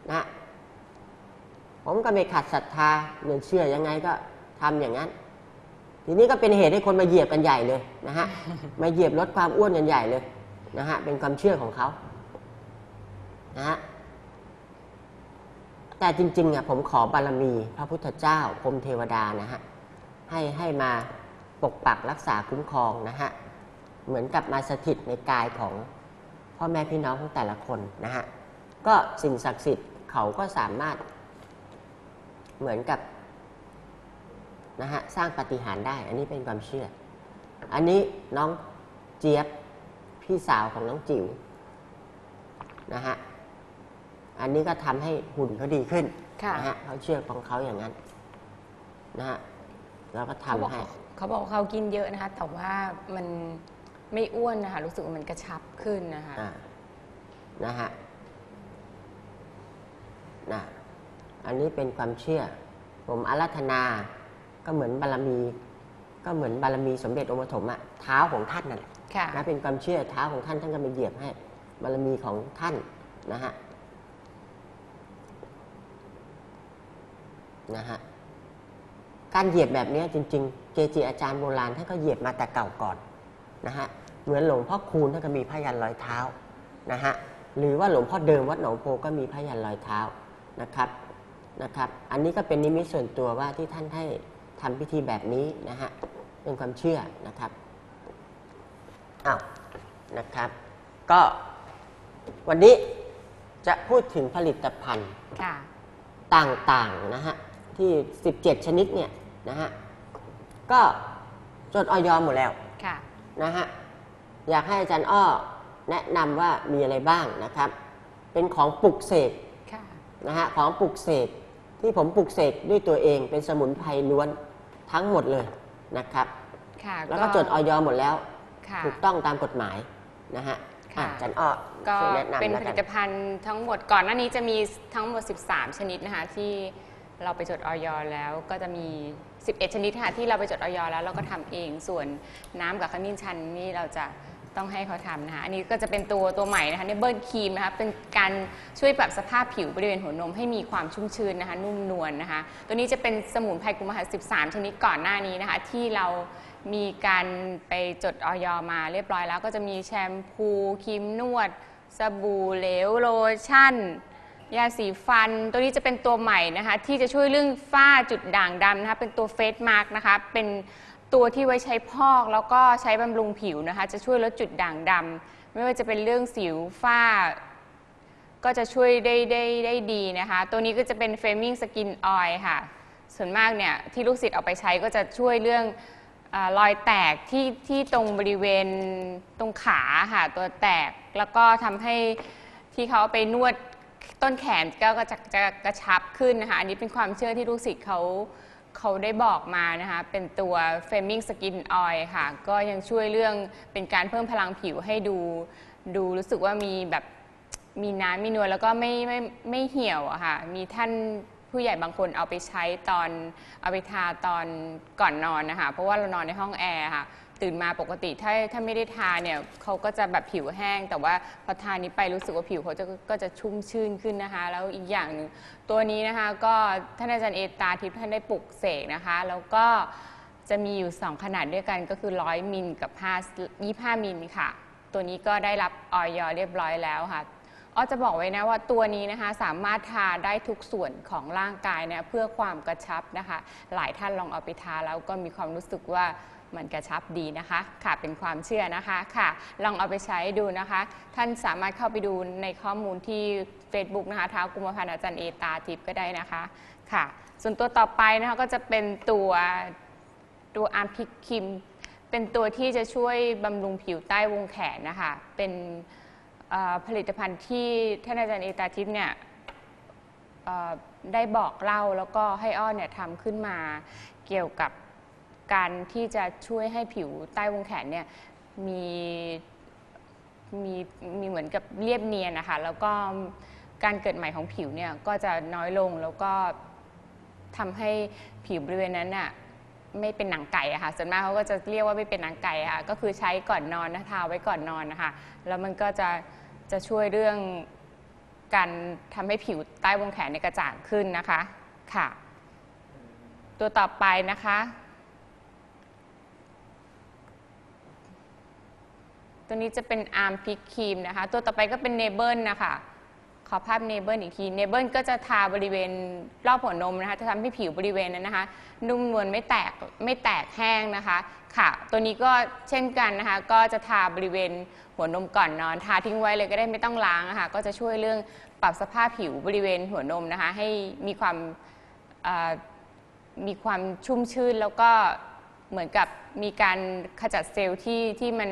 นะฮะผมก็ไม่ขัดศรัทธาเนื่อเชื่อยังไงก็ทำอย่างนั้น ทีนี้ก็เป็นเหตุให้คนมาเหยียบกันใหญ่เลยนะฮะมาเหยียบลดความอ้วนกันใหญ่เลยนะฮะเป็นความเชื่อของเขานะฮะแต่จริงๆอะผมขอบารมีพระพุทธเจ้าพรหมเทวดานะฮะให้ให้มาปกปักรักษาคุ้มครองนะฮะเหมือนกับมาสถิตในกายของพ่อแม่พี่น้องของแต่ละคนนะฮะก็สิ่งศักดิ์สิทธิ์เขาก็สามารถเหมือนกับ นะฮะสร้างปาฏิหารย์ได้ อันนี้เป็นความเชื่อ อันนี้น้องเจี๊ยบพี่สาวของน้องจิ๋วนะฮะอันนี้ก็ทำให้หุ่นเขาดีขึ้นค่ะนะฮะเขาเชื่อของเขาอย่างนั้นนะฮะแล้วก็เขาบอกทำให้เขาบอกว่าเขากินเยอะนะคะ แต่ว่ามันไม่อ้วนนะคะรู้สึกว่ามันกระชับขึ้นนะคะอ่านะฮะนะอันนี้เป็นความเชื่อ ผมอารัธนา ก็เหมือนบารมี ก็เหมือนบารมีสมเด็จองค์ปฐมอะเท้าของท่านนั่นแหละค่ะนะเป็นความเชื่อเท้าของท่านท่านก็ไปเหยียบให้ บารมีของท่านนะฮะนะฮะการเหยียบแบบนี้จริง ๆ เกจิอาจารย์โบราณท่านก็เหยียบมาแต่เก่าก่อนนะฮะเหมือนหลวงพ่อคูณท่านก็มีพยันรอยเท้านะฮะหรือว่าหลวงพ่อเดิมวัดหนองโพก็มีพยันรอยเท้านะครับนะครับ อันนี้ก็เป็นนิมิตส่วนตัวว่าที่ท่านให้ ทำพิธีแบบนี้นะฮะเป็นความเชื่อนะครับอ้าวนะครับ ก็วันนี้จะพูดถึงผลิตภัณฑ์ค่ะต่างๆนะฮะที่ 17 ชนิดเนี่ยนะฮะก็จดออยหมดแล้วค่ะนะฮะอยากให้อาจารย์อ้อแนะนำว่ามีอะไรบ้างนะครับ เป็นของปลุกเสกค่ะนะฮะของปลุกเสก ที่ผมปลุกเสกด้วยตัวเองเป็นสมุนไพรล้วนทั้งหมดเลยนะครับ ค่ะแล้วก็จดออยหมดแล้ว ค่ะ ถูกต้องตามกฎหมายนะฮะค่ะ อะอาจารย์อ้อก็ช่วยแนะนำเป็นแล้วผกัลินตภัณฑ์ทั้งหมดก่อนหน้านี้จะมีทั้งหมด 13 ชนิดนะคะที่เราไปจดออยแล้วก็จะมี 11 ชนิดค่ะที่เราไปจดออยแล้วเราก็ทำเองส่วนน้ำกับขมิ้นชันนี่เราจะ ต้องให้เขาทำนะคะ อันนี้ก็จะเป็นตัวตัวใหม่นะคะเนเบิร์ครีมนะคะ เป็นการช่วยปรับสภาพผิวบริเวณหัวนมให้มีความชุ่มชื้นนะคะ นุ่มนวลนะคะ ตัวนี้จะเป็นสมุนไพรกุมอาหาร13 ชนิดก่อนหน้านี้นะคะ ที่เรามีการไปจดอย. มาเรียบร้อยแล้ว ก็จะมีแชมพูครีมนวด สบู่เหลวโลชั่นยาสีฟันตัวนี้จะเป็นตัวใหม่นะคะ ที่จะช่วยเรื่องฝ้าจุดด่างดำนะคะ เป็นตัว face mask นะคะ เป็น ตัวที่ไว้ใช้พอกแล้วก็ใช้บำรุงผิวนะคะ จะช่วยลดจุดด่างดำไม่ว่าจะเป็นเรื่องสิวฝ้า ก็จะช่วยได้ได้ได้ดีนะคะ ตัวนี้ก็จะเป็น firming skin oil ค่ะ ส่วนมากเนี่ยที่ลูกศิษย์เอาไปใช้ก็จะช่วยเรื่องอรอยแตกที่ที่ตรงบริเวณตรงขาค่ะตัวแตกแล้วก็ทำให้ที่เขาไปนวดต้นแขนก็จะจะกระชับขึ้นนะคะ อันนี้เป็นความเชื่อที่ลูกศิษย์เขา เขาได้บอกมานะคะเป็นตัว Framing Skin Oil ค่ะ ก็ยังช่วยเรื่องเป็นการเพิ่มพลังผิวให้ดู ดูรู้สึกว่ามีแบบมีน้ำมีนวลแล้วก็ไม่ไม่ไม่เหี่ยวอะค่ะ มีท่านผู้ใหญ่บางคนเอาไปใช้ตอนเอาไปทาตอนก่อนนอนนะคะ เพราะว่าเรานอนในห้องแอร์ค่ะ ตื่นมาปกติถ้าถ้าไม่ได้ทาเนี่ยเขาก็จะแบบผิวแห้ง แต่ว่าพอทานี้ไปรู้สึกว่าผิวเขาจะก็จะชุ่มชื่นขึ้นนะคะ แล้วอีกอย่างหนึ่งตัวนี้นะคะก็ท่านอาจารย์เอตาทิพย์ท่านได้ปลุกเสกนะคะ แล้วก็จะมีอยู่ 2 ขนาดด้วยกันก็คือ 100 มิลกับ5 25 มิลค่ะ ตัวนี้ก็ได้รับออยเรียบร้อยแล้วค่ะอ้อจะบอกไว้นะว่าตัวนี้นะคะสามารถทาได้ทุกส่วนของร่างกายนะเพื่อความกระชับนะคะ หลายท่านลองเอาไปทาแล้วก็มีความรู้สึกว่า มันกระชับดีนะคะค่ะเป็นความเชื่อนะคะค่ะ ลองเอาไปใช้ดูนะคะ ท่านสามารถเข้าไปดูในข้อมูลที่ Facebook นะคะเท้ากุมภพันธ์อาจารย์เอตาทิพย์ก็ได้นะคะค่ะ ส่วนตัวต่อไปนะคะก็จะเป็นตัวตัวอาร์มพิกคิม เป็นตัวที่จะช่วยบำรุงผิวใต้วงแขนนะคะเป็นผลิตภัณฑ์ที่ท่านอาจารย์เอตาทิพย์เนี่ยได้บอกเล่าแล้วก็ให้อ้อนเนี่ยทำขึ้นมาเกี่ยวกับ การที่จะช่วยให้ผิวใต้วงแขนเนี่ยมีมีมีเหมือนกับเรียบเนียนนะคะแล้วก็การเกิดใหม่ของผิวเนี่ยก็จะน้อยลงแล้วก็ทำให้ผิวบริเวณนั้นน่ะไม่เป็นหนังไก่อะค่ะส่วนมากเขาก็จะเรียกว่าไม่เป็นหนังไก่อะค่ะก็คือใช้ก่อนนอนนะทาไว้ก่อนนอนนะคะแล้วมันก็จะจะช่วยเรื่องการทำให้ผิวใต้วงแขนในกระจ่างขึ้นนะคะค่ะ ตัวต่อไปนะคะ ตัวนี้จะเป็น armpit cream นะคะ ตัวต่อไปก็เป็น nipple นะคะ ขอภาพ nipple อีกที nipple ก็จะทาบริเวณรอบหัวนมนะคะ จะทำให้ผิวบริเวณนั้นนะคะ นุ่มนวลไม่แตกไม่แตกแห้งนะคะ ค่ะ ตัวนี้ก็เช่นกันนะคะ ก็จะทาบริเวณหัวนมก่อนนอน ทาทิ้งไว้เลยก็ได้ไม่ต้องล้างนะคะก็จะช่วยเรื่องปรับสภาพผิวบริเวณหัวนมนะคะ ให้มีความมีความชุ่มชื่นแล้วก็เหมือนกับมีการขจัดเซลล์ที่ที่มัน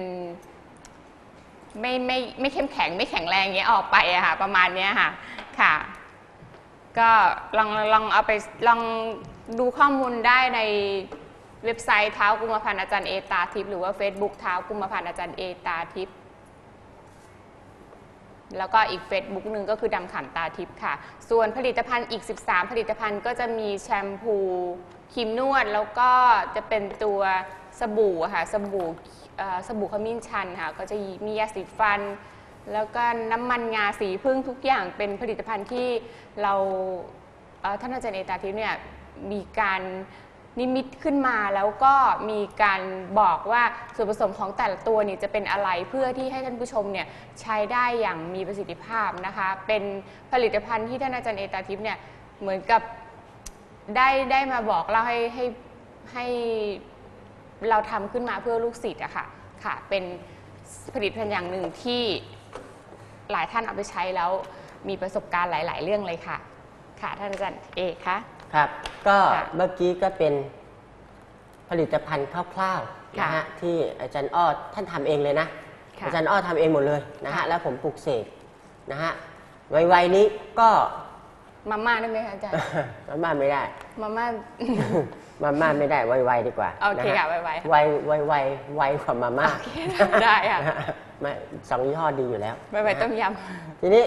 ไม่ไม่ไม่เข้มแข็งไม่แข็งแรงเงี้ยออกไปอะค่ะประมาณเนี้ยค่ะค่ะ ก็ลองลองเอาไปลองดูข้อมูลได้ในเว็บไซต์เท้ากุมภพันธ์อาจารย์เอตาทิพย์หรือว่า Facebook เท้ากุมภพันธ์อาจารย์เอตาทิพย์แล้วก็อีก Facebook หนึ่งก็คือดำขันตาทิพย์ค่ะ ส่วนผลิตภัณฑ์อีก 13 ผลิตภัณฑ์ก็จะมีแชมพูครีมนวด แล้วก็จะเป็นตัวสบู่ค่ะ สบู่เสบู่ขมิ้นชันค่ะก็จะมียาสีฟัน แล้วก็น้ำมันงาสีพึ่งทุกอย่างเป็นผลิตภัณฑ์ที่เราท่านอาจารย์เอตาทิพย์เนี่ยมีการนิมิตขึ้นมาแล้วก็มีการบอกว่าส่วนผสมของแต่ละตัวนี่จะเป็นอะไรเพื่อที่ให้ท่านผู้ชมเนี่ยใช้ได้อย่างมีประสิทธิภาพนะคะ เป็นผลิตภัณฑ์ที่ท่านอาจารย์เอตาทิพย์เนี่ยเหมือนกับได้ได้มาบอกเล่าให้ให้ให้ เราทำขึ้นมาเพื่อลูกศิษย์อะค่ะค่ะเป็นผลิตภัณฑ์อย่างหนึ่งที่หลายท่านเอาไปใช้แล้วมีประสบการณ์หลาย ๆ เรื่องเลยค่ะ ค่ะท่านอาจารย์เอกคะครับ ก็ค่ะเมื่อกี้ก็เป็นผลิตภัณฑ์คร่าวๆนะค่ะฮะที่อาจารย์อ้อท่านทำเองเลยนะค่ะอาจารย์อ้อทำเองหมดเลยนะฮะค่ะ แล้วผมปลูกเสกนะฮะวัยๆนี้ก็ มาม่าได้ไหมคะอาจารย์ มาม่าไม่ได้ มาม่า มาม่าไม่ได้ไวๆดีกว่าโอเคนฮค่ะไวๆค่ะ ไวไวไวไวกว่ามาม่าโอเคได้ค่ะ นฮไม่สองยี่ห้อดีอยู่แล้วไวๆต้มยทีนี้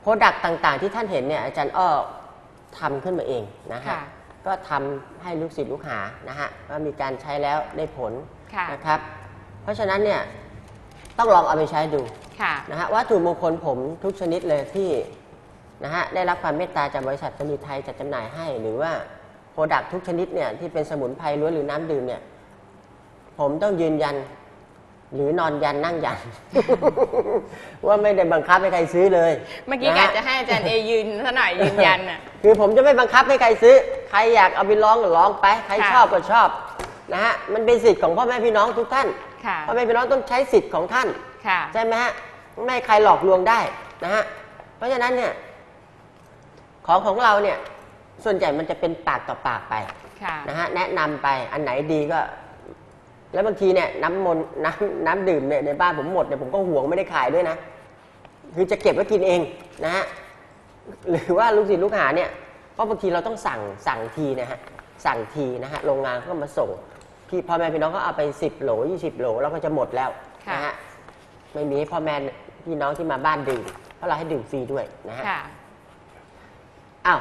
โปรดักต์ต่างๆ ที่ท่านเห็นเนี่ยอาจารย์อ้อทำขึ้นมาเองนะำฮะค่ะ ก็ทำให้ลูกศิษย์ลูกหานะฮะว่ามีการใช้แล้วได้ผลค่ะ นะครับ เพราะฉะนั้นเนี่ยต้องลองเอาไปใช้ดู ค่ะ นะฮะวัตถุมงคลผมทุกชนิดเลยที่ นะฮะได้รับความเมตตาจากบริษัทสมีไทยจัดจำหน่ายให้ หรือว่าโปรดักต์ทุกชนิดเนี่ยที่เป็นสมุนไพรล้วนหรือน้ำดื่มเนี่ยผมต้องยืนยัน หรือนอนยันนั่งยัน ว่าไม่ได้บังคับให้ใครซื้อเลยเมื่อกี้นกะฮจะให้อาจารย์เอยืนซะหน่อยยืนยันน่ะ คือผมจะไม่บังคับให้ใครซื้อ ใครอยากเอาไปร้องก็ร้องไป ใครค่ะ ชอบก็ชอบนะฮะมันเป็นสิทธิ์ของพ่อแม่พี่น้องทุกท่านค่ะพ่อแม่พี่น้องต้องใช้สิทธิ์ของท่าน ค่ะ ใช่ไหมฮะไม่ให้ใครหลอกลวงได้นะฮะเพราะฉะนั้นเนี่ย ของของเราเนี่ยส่วนใหญ่มันจะเป็นปากต่อปากไปค่ะนะฮะแนะนำไปอันไหนดีก็ แล้วบางทีเนี่ยน้ำมนต์น้ำน้ำดื่มเนี่ยในบ้านผมหมดเนี่ยผมก็ห่วงไม่ได้ขายด้วยนะ คือจะเก็บไว้กินเองนะฮะหรือว่าลูกศิษย์ลูกหาเนี่ยเพราะบางทีเราต้องสั่งสั่งทีนะฮะสั่งทีนะฮะโรงงานเขาก็มาส่งพี่พ่อแม่พี่น้องก็เอาไป10โหล20โหลแล้วก็จะหมดแล้วค่ะนะฮะไม่มีให้พ่อแม่พี่น้องที่มาบ้านดื่มเพราะเราให้ดื่มฟรีด้วยนะฮะค่ะ อ้าว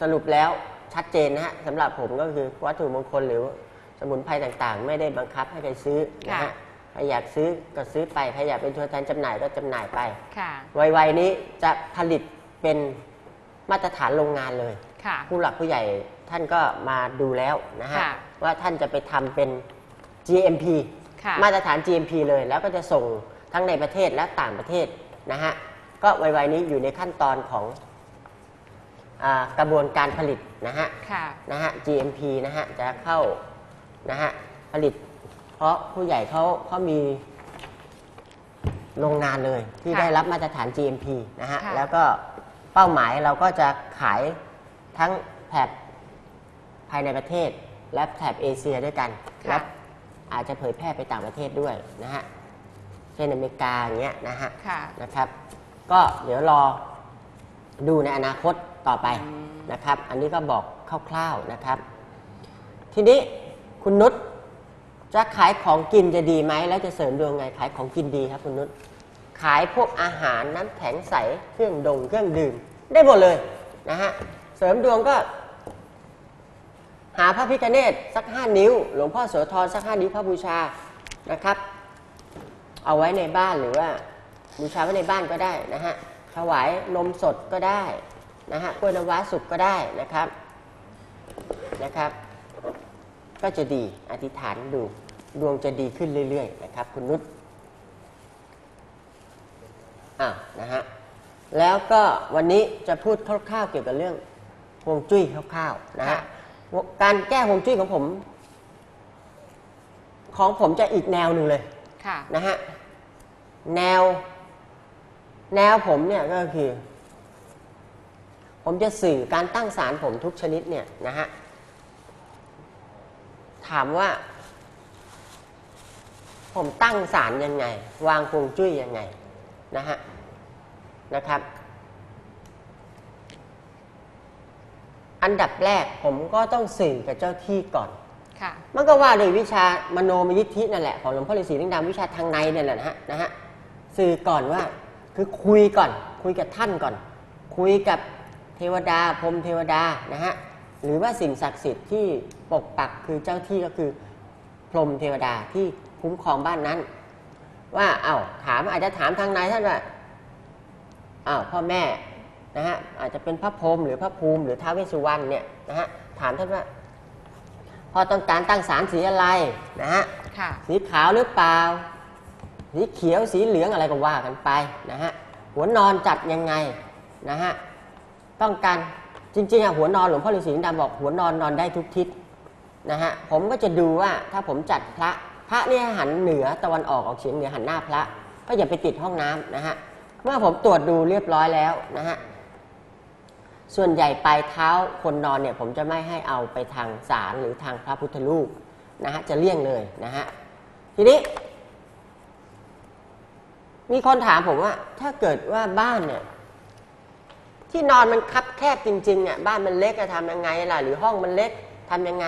สรุปแล้วชัดเจนนะฮะสำหรับผมก็คือวัตถุมงคลหรือสมุนไพรต่างๆ ไม่ได้บังคับให้ใครซื้อนะค่ะ ฮะใครอยากซื้อก็ซื้อไปใครอยากเป็นตัวแทนจำหน่ายก็จำหน่ายไป ค่ะ วัยๆนี้จะผลิตเป็นมาตรฐานโรงงานเลย ค่ะ ผู้หลักผู้ใหญ่ท่านก็มาดูแล้วนะฮะ ค่ะว่าท่านจะไปทำเป็น GMP ค่ะมาตรฐาน GMP เลยแล้วก็จะส่งทั้งในประเทศและต่างประเทศนะฮะ ก็วัยๆนี้อยู่ในขั้นตอนของอา กระบวนการผลิตนะฮะค่ะ นะฮะ GMP นะฮะจะเข้านะฮะผลิต เพราะผู้ใหญ่เขาเขามีโรงงานเลยที่ค่ะได้รับมาตรฐาน GMP นะฮะค่ะ แล้วก็เป้าหมายเราก็จะขายทั้งแถบภายในประเทศ และแถบเอเชียด้วยกันและค่ะอาจจะเผยแพร่ไปต่างประเทศด้วยนะฮะเช่นอเมริกาอย่างเงี้ยนะฮะ ค่ะ นะครับ ก็เดี๋ยวรอดูในอนาคต ต่อไปนะครับ อันนี้ก็บอกคร่าวๆนะครับ ทีนี้คุณนุชจะขายของกินจะดีไหมแล้วจะเสริมดวงไงขายของกินดีครับคุณนุชขายพวกอาหารน้ำแข็งใสเครื่องดงเครื่องดื่ม ได้หมดเลยนะฮะเสริมดวงก็ หาพระพิฆเนศสักห้านิ้ว หลวงพ่อโสธรสักห้านิ้วพระบูชานะครับ เอาไว้ในบ้านหรือว่าบูชาไว้ในบ้านก็ได้นะฮะถวายนมสดก็ได้ นะฮะกล้วยน้ำว้าสุกก็ได้นะครับนะครับ ก็จะดีอธิษฐานดูดวงจะดีขึ้นเรื่อย ๆ นะครับ คุณนุชอ่านะฮะแล้วก็วันนี้จะพูดคร่าวๆเกี่ยวกับเรื่องฮวงจุ้ยคร่าวๆนะฮะค่ะการแก้ฮวงจุ้ยของผม ของผมจะอีกแนวหนึ่งเลยค่ะนะฮะแนว แนวผมเนี่ยก็คือ ผมจะสื่อการตั้งศาลผมทุกชนิดเนี่ยนะฮะ ถามว่า ผมตั้งศาลยังไง วางคงจุ้ยยังไงนะฮะนะครับ อันดับแรกผมก็ต้องสื่อกับเจ้าที่ก่อนค่ะมันก็ว่าโดยวิชามโนมยิทธินั่นแหละของหลวงพ่อฤาษีลิงดำวิชาทางในเนี่ยแหละนะฮะนะฮะสื่อก่อนว่าคือคุยก่อน คุยกับท่านก่อน คุยกับ เทวดาพรหมเทวดานะฮะหรือว่าสิ่งศักดิ์สิทธิ์ที่ปกปักคือเจ้าที่ก็คือพรหมเทวดาที่คุ้มครองบ้านนั้น ว่าเอา้าถามอาจจะถามทางในท่านว่าอ้าวพ่อแม่นะฮะอาจจะเป็นพระพรหมหรือพระภูมิหรือท้าวเวสสุวรรณเนี่ยนะฮะถามท่านว่าพอต้องการตั้งศาลสีอะไรนะฮะค่ะสีขาวหรือเปล่า สีเขียวสีเหลืองอะไรก็ว่ากันไปนะฮะหัวนอนจัดยังไงนะฮะ ต้องการจริงๆอะหัวนอนหลวงพ่อฤาษีลิงดำบอกหัวนอนนอนได้ทุกทิศนะฮะผมก็จะดูว่าถ้าผมจัดพระพระเนี่ยหันเหนือตะวันออกออกเฉียงเหนือหันหน้าพระ ก็อย่าไปติดห้องน้ำนะฮะเมื่อผมตรวจดูเรียบร้อยแล้วนะฮะส่วนใหญ่ปลายเท้าคนนอนเนี่ยผมจะไม่ให้เอาไปทางศาลหรือทางพระพุทธรูปนะฮะจะเลี่ยงเลยนะฮะทีนี้ มีคนถามผมว่า ถ้าเกิดว่าบ้านเนี่ย ที่นอนมันคับแคบจริงๆอะบ้านมันเล็กจะทำยังไงล่ะ หรือห้องมันเล็กทำยังไง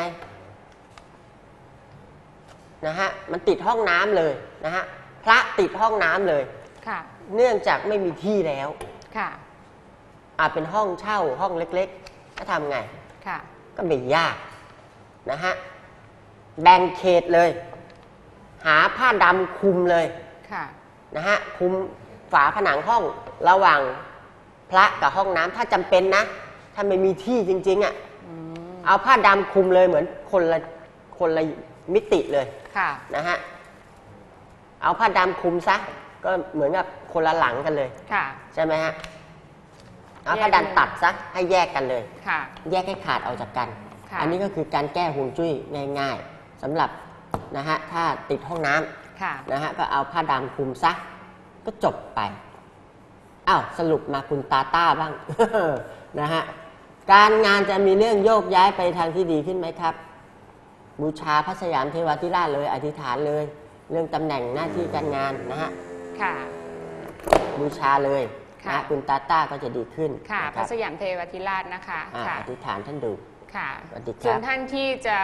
นะฮะมันติดห้องน้ำเลยนะฮะพระติดห้องน้ำเลย ค่ะ เนื่องจากไม่มีที่แล้วค่ะ อาจเป็นห้องเช่าห้องเล็กๆก็ทำไง ค่ะ ก็ไม่ยากนะฮะแบ่งเขตเลย หาผ้าดำคลุมเลยค่ะ นะฮะคลุมฝาผนังห้องระหว่าง พระกับห้องน้ำถ้าจำเป็นนะ ถ้าไม่มีที่จริง ๆอะ่ะเอาผ้าดำคลุมเลยเหมือนคนละคนละมิติเลยค่ะ นะฮะเอาผ้าดำคลุมซะก็เหมือนกับคนละหลังกันเลย ค่ะ ใช่ไหมฮะเอาแยกผ้าดันเลยตัดซะให้แยกกันเลย ค่ะ แยกให้ขาดออกจากกัน ค่ะ อันนี้ก็คือการแก้ฮวงจุ้ยง่ายๆสำหรับนะฮะถ้าติดห้องน้ำค่ะ นะฮะก็เอาผ้าดำคลุมซะก็จบไป อ้าวสรุปมาคุณตาต้าบ้าง นะฮะการงานจะมีเรื่องโยกย้ายไปทางที่ดีขึ้นไหมครับ บูชาพระสยามเทวาธิราชเลย อธิษฐานเลย เรื่องตำแหน่งหน้าที่การงานนะฮะค่ะ บูชาเลยนะค่ะฮะคุณตาต้าก็จะดีขึ้นค่ะนพระสยามเทวทิราชนะคะอ่าค่ะอธิษฐานท่านดู ค่ะสวัสดีครับส่วนท่านที่จะ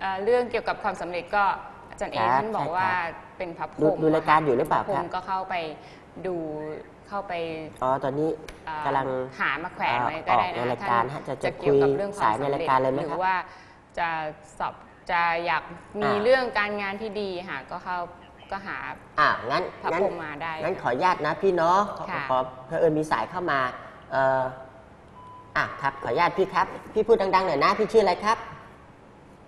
เอ่อเรื่องเกี่ยวกับความสำเร็จก็อาจารย์เอครับท่านบอกใช่ครับว่าเป็นพระพรดูหมดูรายการอยู่หรือเปล่าพรครัหบมก็เข้าไปดู เข้าไปอ๋อตอนนี้เอ่อกำลังหามาแขวนไว้ก็ได้นะออกในรายการฮะจะจะเกี่ยวกับคุยเรื่องความสายในสำเร็จรายการเลยไหมหรืครับอว่าจะสอบจะอยากมีอ่า เรื่องการงานที่ดีค่ะก็เข้าก็หา อะงั้นพระงั้พนรหมมาได้งั้นขออนุญาตนะพี่เนาะขอค่ะ ขอเพื่อเอิญมีสายเข้ามาเอ่ออะครับขออนุญาตพี่ครับ พี่พูดดังๆหน่อยนะ พี่ชื่ออะไรครับ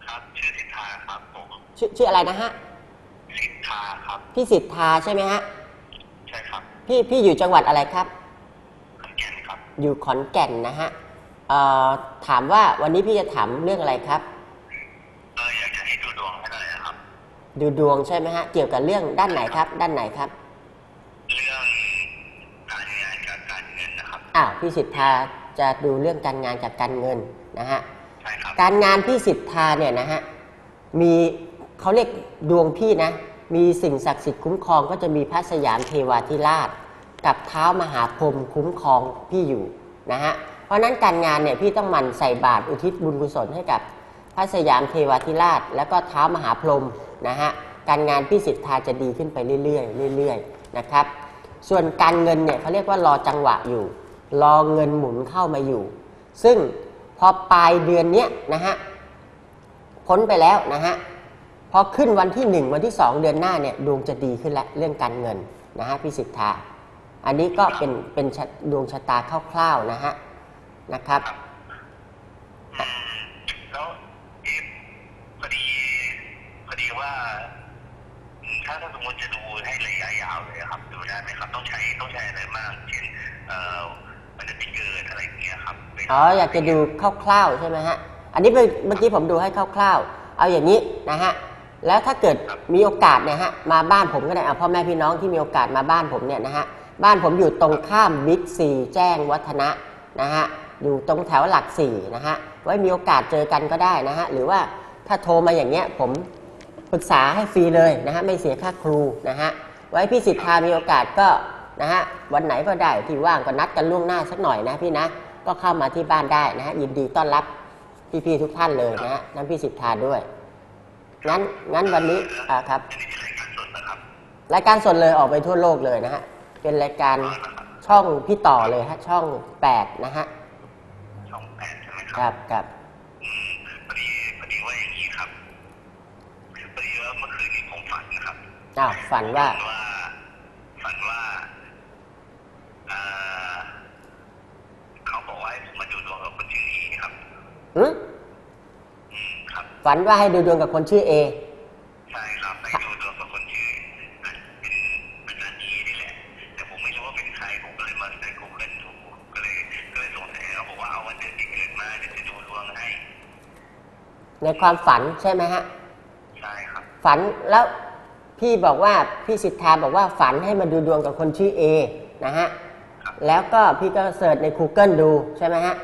ครับชื่อสิทธาครับผมชื่อชื่ออะไรนะฮะสิทธาครับพี่สิทธาใช่ไหมฮะ ใช่ครับ พี่พี่อยู่จังหวัดอะไรครับ ขอนแก่นครับ อยู่ขอนแก่นนะฮะเอ่อถามว่าวันนี้พี่จะถามเรื่องอะไรครับ เอออยากจะให้ดูดวงให้หน่อยนะครับ ดูดวงใช่ไหมฮะ เกี่ยวกับเรื่องด้านไหนครับ ด้านไหนครับเรื่องการงานกับการเงินนะครับ อ้าวพี่สิทธาจะดูเรื่องการงานกับการเงินนะฮะ ใช่ครับ การงานพี่สิทธาเนี่ยนะฮะ มีเขาเรียกดวงพี่นะ มีสิ่งศักดิ์สิทธิ์คุ้มครองก็จะมีพระสยามเทวาธิราช กับเท้ามหาพรหมคุ้มครองพี่อยู่นะฮะเพราะฉะนั้นการงานเนี่ยพี่ต้องหมันใส่บาตรอุทิศบุญกุศลให้กับพระสยามเทวาธิราช แล้วก็เท้ามหาพรหมนะฮะการงานพี่สิทธาจะดีขึ้นไปเรื่อยๆเรื่อยๆนะครับ ส่วนการเงินเนี่ยเขาเรียกว่ารอจังหวะอยู่ รอเงินหมุนเข้ามาอยู่ ซึ่งพอปลายเดือนเนี้ยนะฮะพ้นไปแล้วนะฮะ พอขึ้นวันที่หนึ่งวันที่สองเดือนหน้าเนี่ยดวงจะดีขึ้นแล้วเรื่องการเงินนะฮะพี่สิทธา อันนี้ก็เป็นเป็นชะดวงชะตาคร่าวๆนะฮะนะครับอืมแล้วเอ๊ะพอดีพอดีว่าอืมถ้าถ้าสมมติจะดูให้ระยะยาวเลยครับ ดูได้ไหมครับต้องใช้ต้องใช้อะไรมากเช่นเอ่อมันจะไปเกิดอะไรอย่างเงี้ยครับอ๋ออยากจะดูคร่าวๆใช่ไหมฮะอันนี้เมื่อเมื่อกี้ผมดูให้คร่าวๆ เอาอย่างนี้นะฮะ แล้วถ้าเกิดมีโอกาสเนี่ยฮะมาบ้านผมก็ได้เอาพ่อแม่พี่น้องที่มีโอกาสมาบ้านผมเนี่ยนะฮะบ้านผมอยู่ตรงข้ามบิ๊กซีแจ้งวัฒนะนะฮะอยู่ตรงแถวหลักสี่นะฮะไว้มีโอกาสเจอกันก็ได้นะฮะหรือว่าถ้าโทรมาอย่างเงี้ยผมปรึกษาให้ฟรีเลยนะฮะไม่เสียค่าครูนะฮะไว้พี่สิทธามีโอกาสก็นะฮะวันไหนก็ได้ที่ว่างก็นัดกันล่วงหน้าสักหน่อยนะพี่นะก็เข้ามาที่บ้านได้นะฮะยินดีต้อนรับพี่ๆทุกท่านเลยนะฮะนั่นพี่สิทธาด้วย งั้นงั้นวันนี้อ่าครับอันนี้เป็นรายการสดนะครับรายการสดเลยออกไปทั่วโลกเลยนะฮะเป็นรายการช่องพี่ต่อเลยฮะช่อง8นะฮะช่องแปดใช่ไหมคครับรับครับอืมพอดีพอดีว่าอย่างนี้ครับพอดีว่าเมื่อคืนนี้ผมฝันนะครับอ้าวฝันว่า ฝันว่าฝันว่าเอ่อเขาบอกว่าให้ผมมาดูดวงกับคนชื่อเอครับ หึ อืมครับ ฝันว่าให้ดูดวงกับคนชื่อเอใช่ครับไปดูดวงกับคนชื่อเป็นเป็นอาจีนี่แหละ แต่ผมไม่รู้ว่าเป็นใครผมก็เลยมาใน Google ดูก็เลยก็เลยสงสัยเขาบอกว่าเอาวันเดือนที่เกิดมาเดี๋ยวจะดูดวงให้ ในความฝันใช่ไหมฮะใช่ครับ ฝันแล้วพี่บอกว่าพี่สิทธาบอกว่าฝันให้มาดูดวงกับคนชื่อเอนะฮะแล้วก็พี่ก็เสิร์ชใน Google ดูใช่ไหมฮะ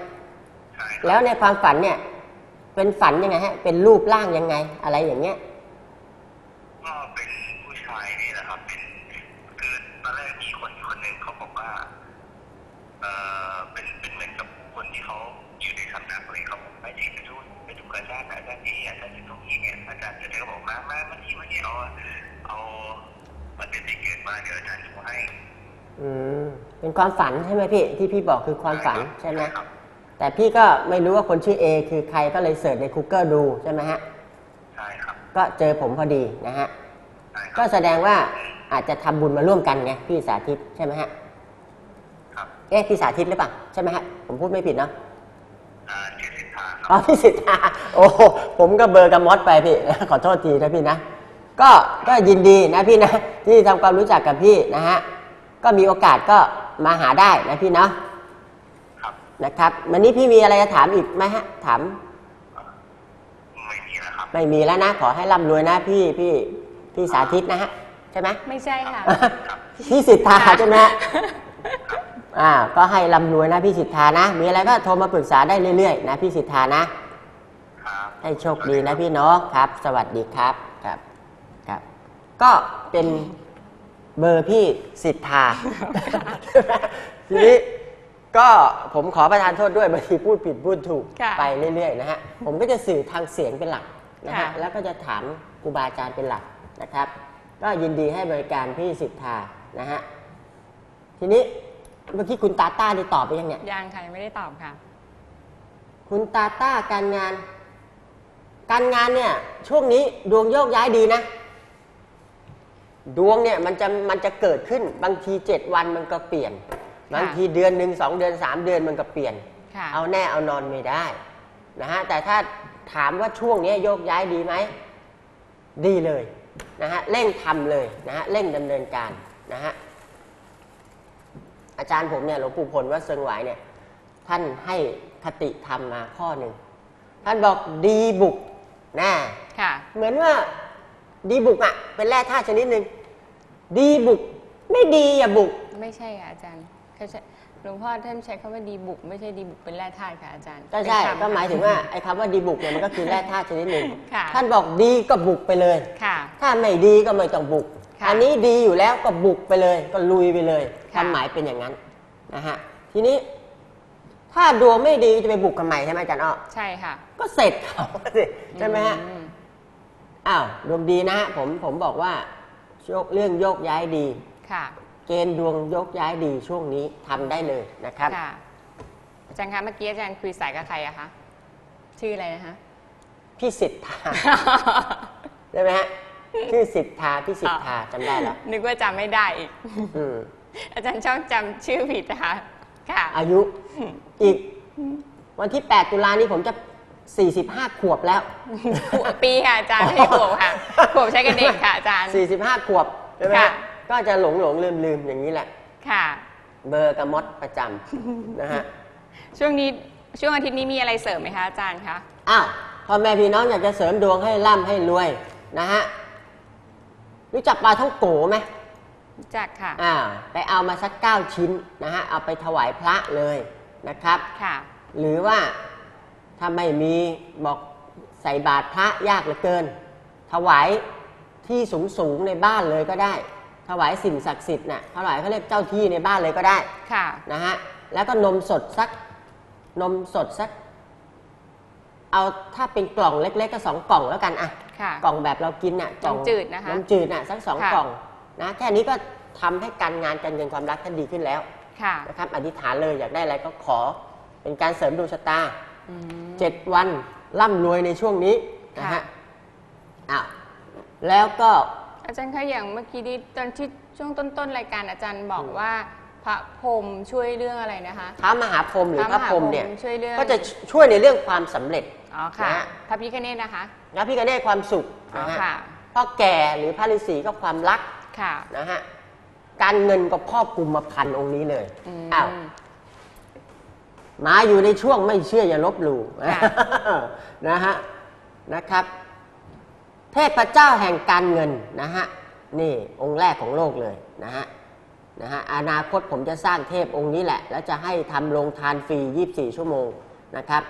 ใช่ครับแล้วในความฝันเนี่ย เป็นฝันยังไงฮะ เป็นรูปร่างยังไง อะไรอย่างเงี้ยก็เป็นผู้ชายนี่แหละครับ เป็นคือตอนแรกมีคนคนหนึ่งเขาบอกว่าเออเป็นเป็นเหมือนกับคนที่เขาอยู่ในสำนักเลยเขาบอกไปที่ไปดูไปดูอาจารย์อาจารย์นี้อาจารย์จะต้องอย่างเงี้ยอาจารย์จะได้บอกมามามาที่มาเนี่ยเอาเอามันเป็นที่เกิดมาเดี๋ยวอาจารย์ดูให้ อืมเป็นความฝันใช่ไหมพี่ที่พี่บอกคือความฝันใช่ไหมครับ แต่พี่ก็ไม่รู้ว่าคนชื่อ A คือใครก็เลยเสิร์ชใน Google ดูใช่ไหมฮะใช่ครับก็เจอผมพอดีนะฮะใช่คก็รับแสดงว่าอาจจะทำบุญมาร่วมกันไงพี่สาธิตใช่ไหมฮะครับเอ๊ะพี่สาธิตหรือเปล่าใช่ไหมฮะผมพูดไม่ผิดเนาะอ่าชื่อสิทธาครับอ๋อพี่สิทธาโอ้โหผมก็เบอร์กับมอสไปพี่ขอโทษทีนะพี่นะก็ก็ยินดีนะพี่นะที่ทำความรู้จักกับพี่นะฮะก็มีโอกาสก็มาหาได้นะพี่เนาะครับ นะครับ วันนี้พี่มีอะไรจะถามอีกไหมฮะ ถาม ไม่มีแล้วครับ ไม่มีแล้วนะ ขอให้ร่ำรวยนะพี่พี่พี่สาธิตนะฮะ ใช่ไหมไม่ใช่ค่ะ พี่สิทธาใช่ไหมฮะอ่า ก็ให้ร่ำรวยนะพี่สิทธานะ มีอะไรก็โทรมาปรึกษาได้เรื่อยๆนะพี่สิทธานะครับให้โชคดีนะพี่เนาะครับ สวัสดีครับครับครับ ก็เป็นเบอร์พี่สิทธาทีนี้ ก็ผมขอประทานโทษด้วยบางทีพูดผิดพูดถูกค่ะไปเรื่อยๆนะฮะผมก็จะสื่อทางเสียงเป็นหลักนะฮะค่ะ แล้วก็จะถามครูบาอาจารย์เป็นหลักนะครับ ก็ยินดีให้บริการพี่สิทธานะฮะทีนี้เมื่อกี้คุณตาต้าได้ตอบไปยังเนี่ย ยังค่ะยังไม่ได้ตอบค่ะ คุณตาต้าการงาน การงานเนี่ยช่วงนี้ดวงโยกย้ายดีนะ ดวงเนี่ยมันจะมันจะเกิดขึ้นบางทีเจ็ดวันมันก็เปลี่ยน บางทีเดือนหนึ่งสองเดือนสามเดือนมันก็เปลี่ยนค่ะเอาแน่เอานอนไม่ได้นะฮะแต่ถ้าถามว่าช่วงนี้โยกย้ายดีไหม ดีเลยนะฮะเร่งทำเลยนะฮะเร่งดำเนินการนะฮะอาจารย์ผมเนี่ยหลวงปู่พลวัดเซิงหวายเนี่ยท่านให้คติธรรมมาข้อหนึ่งท่านบอกดีบุกนะค่ะเหมือนว่าดีบุกอะ่ะเป็นแร่ธาตุชนิดหนึ่งดีบุก ไม่ดีอย่าบุก ไม่ใช่ค่ะอาจารย์ เขาใช้หลวงพ่อท่านใช้คำว่าดีบุก ไม่ใช่ดีบุกเป็นแร่ธาตุค่ะอาจารย์ก็ใช่เป็นคำ ก็หมายถึงว่าไอ้คำว่าดีบุกเนี่ยมันก็คือแร่ธาตุชนิดหนึ่งค่ะ ท่านบอกดีก็บุกไปเลย ค่ะ ถ้าไม่ดีก็ไม่ต้องบุก ค่ะอันนี้ดีอยู่แล้วก็บุกไปเลย ก็ลุยไปเลยค่ะความหมายเป็นอย่างนั้นนะฮะทีนี้ ถ้าดวงไม่ดีจะไปบุกกันใหม่ใช่ไหมอาจารย์อ้อใช่ค่ะก็เสร็จเขาสิใช่ไหมฮะ อืมอ้าวดวงดีนะฮะผมผมบอกว่าโยกเรื่องโยกย้ายดี ค่ะ เกณฑ์ดวงโยกย้ายดีช่วงนี้ทำได้เลยนะครับ ค่ะอาจารย์คะเมื่อกี้อาจารย์คุยสายกับใครอะคะชื่ออะไรนะคะ พี่สิทธาใช่ไหมฮะชื่อสิทธาพี่สิทธาจำได้แล้วนึกว่าจำไม่ได้อีก อืมอาจารย์ชอบจำชื่อผิดนะคะค่ะ อายุอีก วันที่ 8 ตุลานี้ผมจะ 45 ขวบแล้ว ขวบปีค่ะอาจารย์ไม่ใช่ขวบค่ะขวบใช้กับเด็กค่ะอาจารย์ 45 ขวบใช่ไหมค่ะ ฮะ ก็จะหลงหลงลืมลืมอย่างนี้แหละ ค่ะ เบอร์กับมดประจำนะฮะ ช่วงนี้ช่วงอาทิตย์นี้มีอะไรเสริมไหมคะอาจารย์คะ อ้าวพ่อแม่พี่น้องอยากจะเสริมดวงให้ร่ำให้รวยนะฮะ รู้จักปลาท่องโกไหมรู้จักค่ะ อ่า ไปเอามาสักเก้าชิ้นนะฮะ เอาไปถวายพระเลยนะครับ ค่ะ หรือว่าถ้าไม่มีบอกใส่บาตรพระยากเหลือเกิน ถวายที่สูงสูงๆในบ้านเลยก็ได้ ถวายสิ่งศักดิ์สิทธิ์น่ะถวายเขาเรียกเจ้าที่ในบ้านเลยก็ได้ค่ะ นะฮะแล้วก็นมสดสักนมสดสัก เอาถ้าเป็นกล่องเล็ก ๆ ก็สองกล่องแล้วกันอะค่ะ กล่องแบบเรากินน่ะกล่องนมจืดนะคะนมจืดน่ะสักสองค่ะ กล่องนะแค่นี้ก็ทำให้การงานการเงินความรักท่านดีขึ้นแล้วค่ะ นะครับอธิษฐานเลยอยากได้อะไรก็ขอ เป็นการเสริมดวงชะตา อืม เจ็ดวันร่ำรวยในช่วงนี้นะค่ะฮะอ้าวแล้วก็ อาจารย์คะอย่างเมื่อกี้ที่ตอนที่ช่วงต้นๆรายการอาจารย์บอกว่า พระพรหมช่วยเรื่องอะไรนะคะท้ามหาพรหมหรือพระพรหมเนี่ยช่วยเรื่องก็จะช่วยในเรื่องความสำเร็จอ๋อค่ะนะฮะพระพิคเนตนะคะแล้วพี่ก็ได้ความสุขอ๋อนะฮะค่ะพ่อแก่หรือพระฤาษีก็ความรักค่ะนะฮะการเงินก็ครอบคลุมมาพันองค์นี้เลยอืมอ้าวมาอยู่ในช่วงไม่เชื่ออย่าลบหลู่ค่ะนะฮะนะครับ เทพเจ้าแห่งการเงินนะฮะนี่องค์แรกของโลกเลยนะฮะนะฮะอนาคตผมจะสร้างเทพองค์นี้แหละ แล้วจะให้ทำโรงทานฟรี 24 ชั่วโมงนะครับ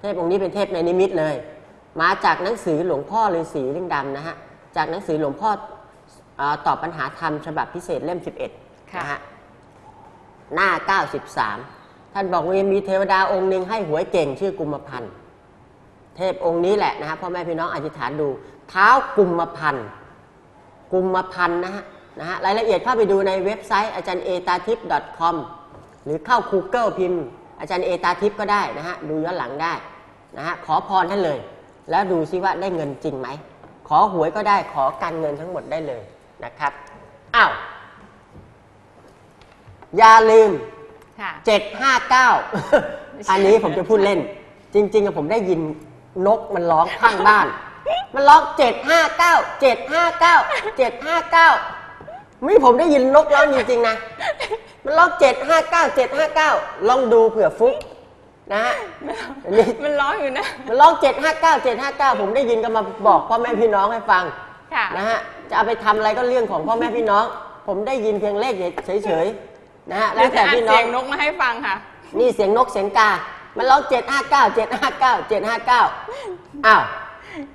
เทพองค์นี้เป็นเทพในนิมิตเลย มาจากหนังสือหลวงพ่อฤาษีลิงดำนะฮะจากหนังสือหลวงพ่อเออตอบปัญหาธรรมฉบับพิเศษเล่ม 11ค่ะนะฮะหน้า 93 ท่านบอกว่ามีเทวดาองค์หนึ่งให้หวยเก่งชื่อกุมพันธ์เทพองค์นี้แหละนะฮะพ่อแม่พี่น้องอธิษฐานดู เท้ากุมพันธ์กุมพันธ์นะฮะนะฮะรายละเอียดเข้าไปดูในเว็บไซต์อาจารย์เอตาทิพ .com หรือเข้า Google พิมพ์ อาจารย์เอตาทิพก็ได้นะฮะดูย้อนหลังได้นะฮะขอพรท่านเลย แล้วดูซิว่าได้เงินจริงไหม ขอหวยก็ได้ขอการเงินทั้งหมดได้เลยนะครับอ้าวอย่าลืมค่ะเจ็ดห้าเก้าอันนี้ผมจะพูดเล่น จริงๆอะผมได้ยินนกมันร้องข้างบ้าน มันร้องเจ็ดห้าเก้าเจ็ดห้าเก้าเจ็ดห้าเก้าไม่ผมได้ยินนกร้องจริงๆนะ มันร้องเจ็ดห้าเก้าเจ็ดห้าเก้าลองดูเผื่อฟุกนะฮะอันนี้มันร้องอยู่นะ มันร้องเจ็ดห้าเก้าเจ็ดห้าเก้าผมได้ยินก็มาบอกพ่อแม่พี่น้องให้ฟังค่ะนะฮะจะเอาไปทำอะไรก็เรื่องของพ่อแม่พี่น้อง ผมได้ยินเพียงเลขเฉยๆนะฮะแล้วแต่พี่น้อเสีงยงนกมาให้ฟังค่ะ นี่เสียงนกเสียงกา มันร้องเจ็ดห้าเก้าเจ็ดห้าเก้าเจ็ดห้าเก้าอ้าว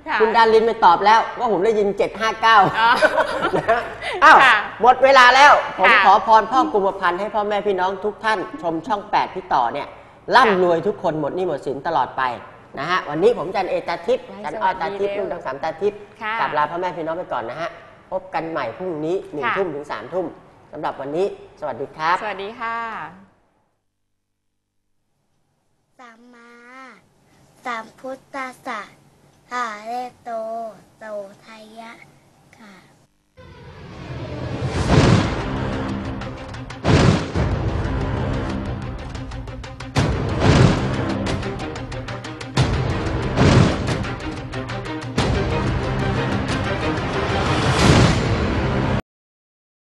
ค่ะคุณดารินไม่ตอบแล้วว่าผมได้ยินเจ็ดห้าเก้าอ๋ออ้าวค่ะหมดเวลาแล้ว ผมค่ะ ขอพรพ่อกุมพันธ์ให้พ่อแม่พี่น้องทุกท่าน ชมช่องแปดพี่ต่อเนี่ยร่ำรวยทุกคนหมดหนี้หมดสินตลอดไปนะฮะวันนี้ผมจันเอตาทิพย์จันอ้อตาทิพย์ลุงทั้งสามตาทิพย์ค่ะกลับลาพ่อแม่พี่น้องไปก่อนนะฮะพบกันใหม่พรุ่งนี้หนึ่งค่ะ ทุ่มถึงสามทุ่มสำหรับวันนี้ สวัสดีครับ สวัสดีค่ะ สัมมาสัมพุทธัสสะ ค่ะเลขโตโตไทยะค่ะ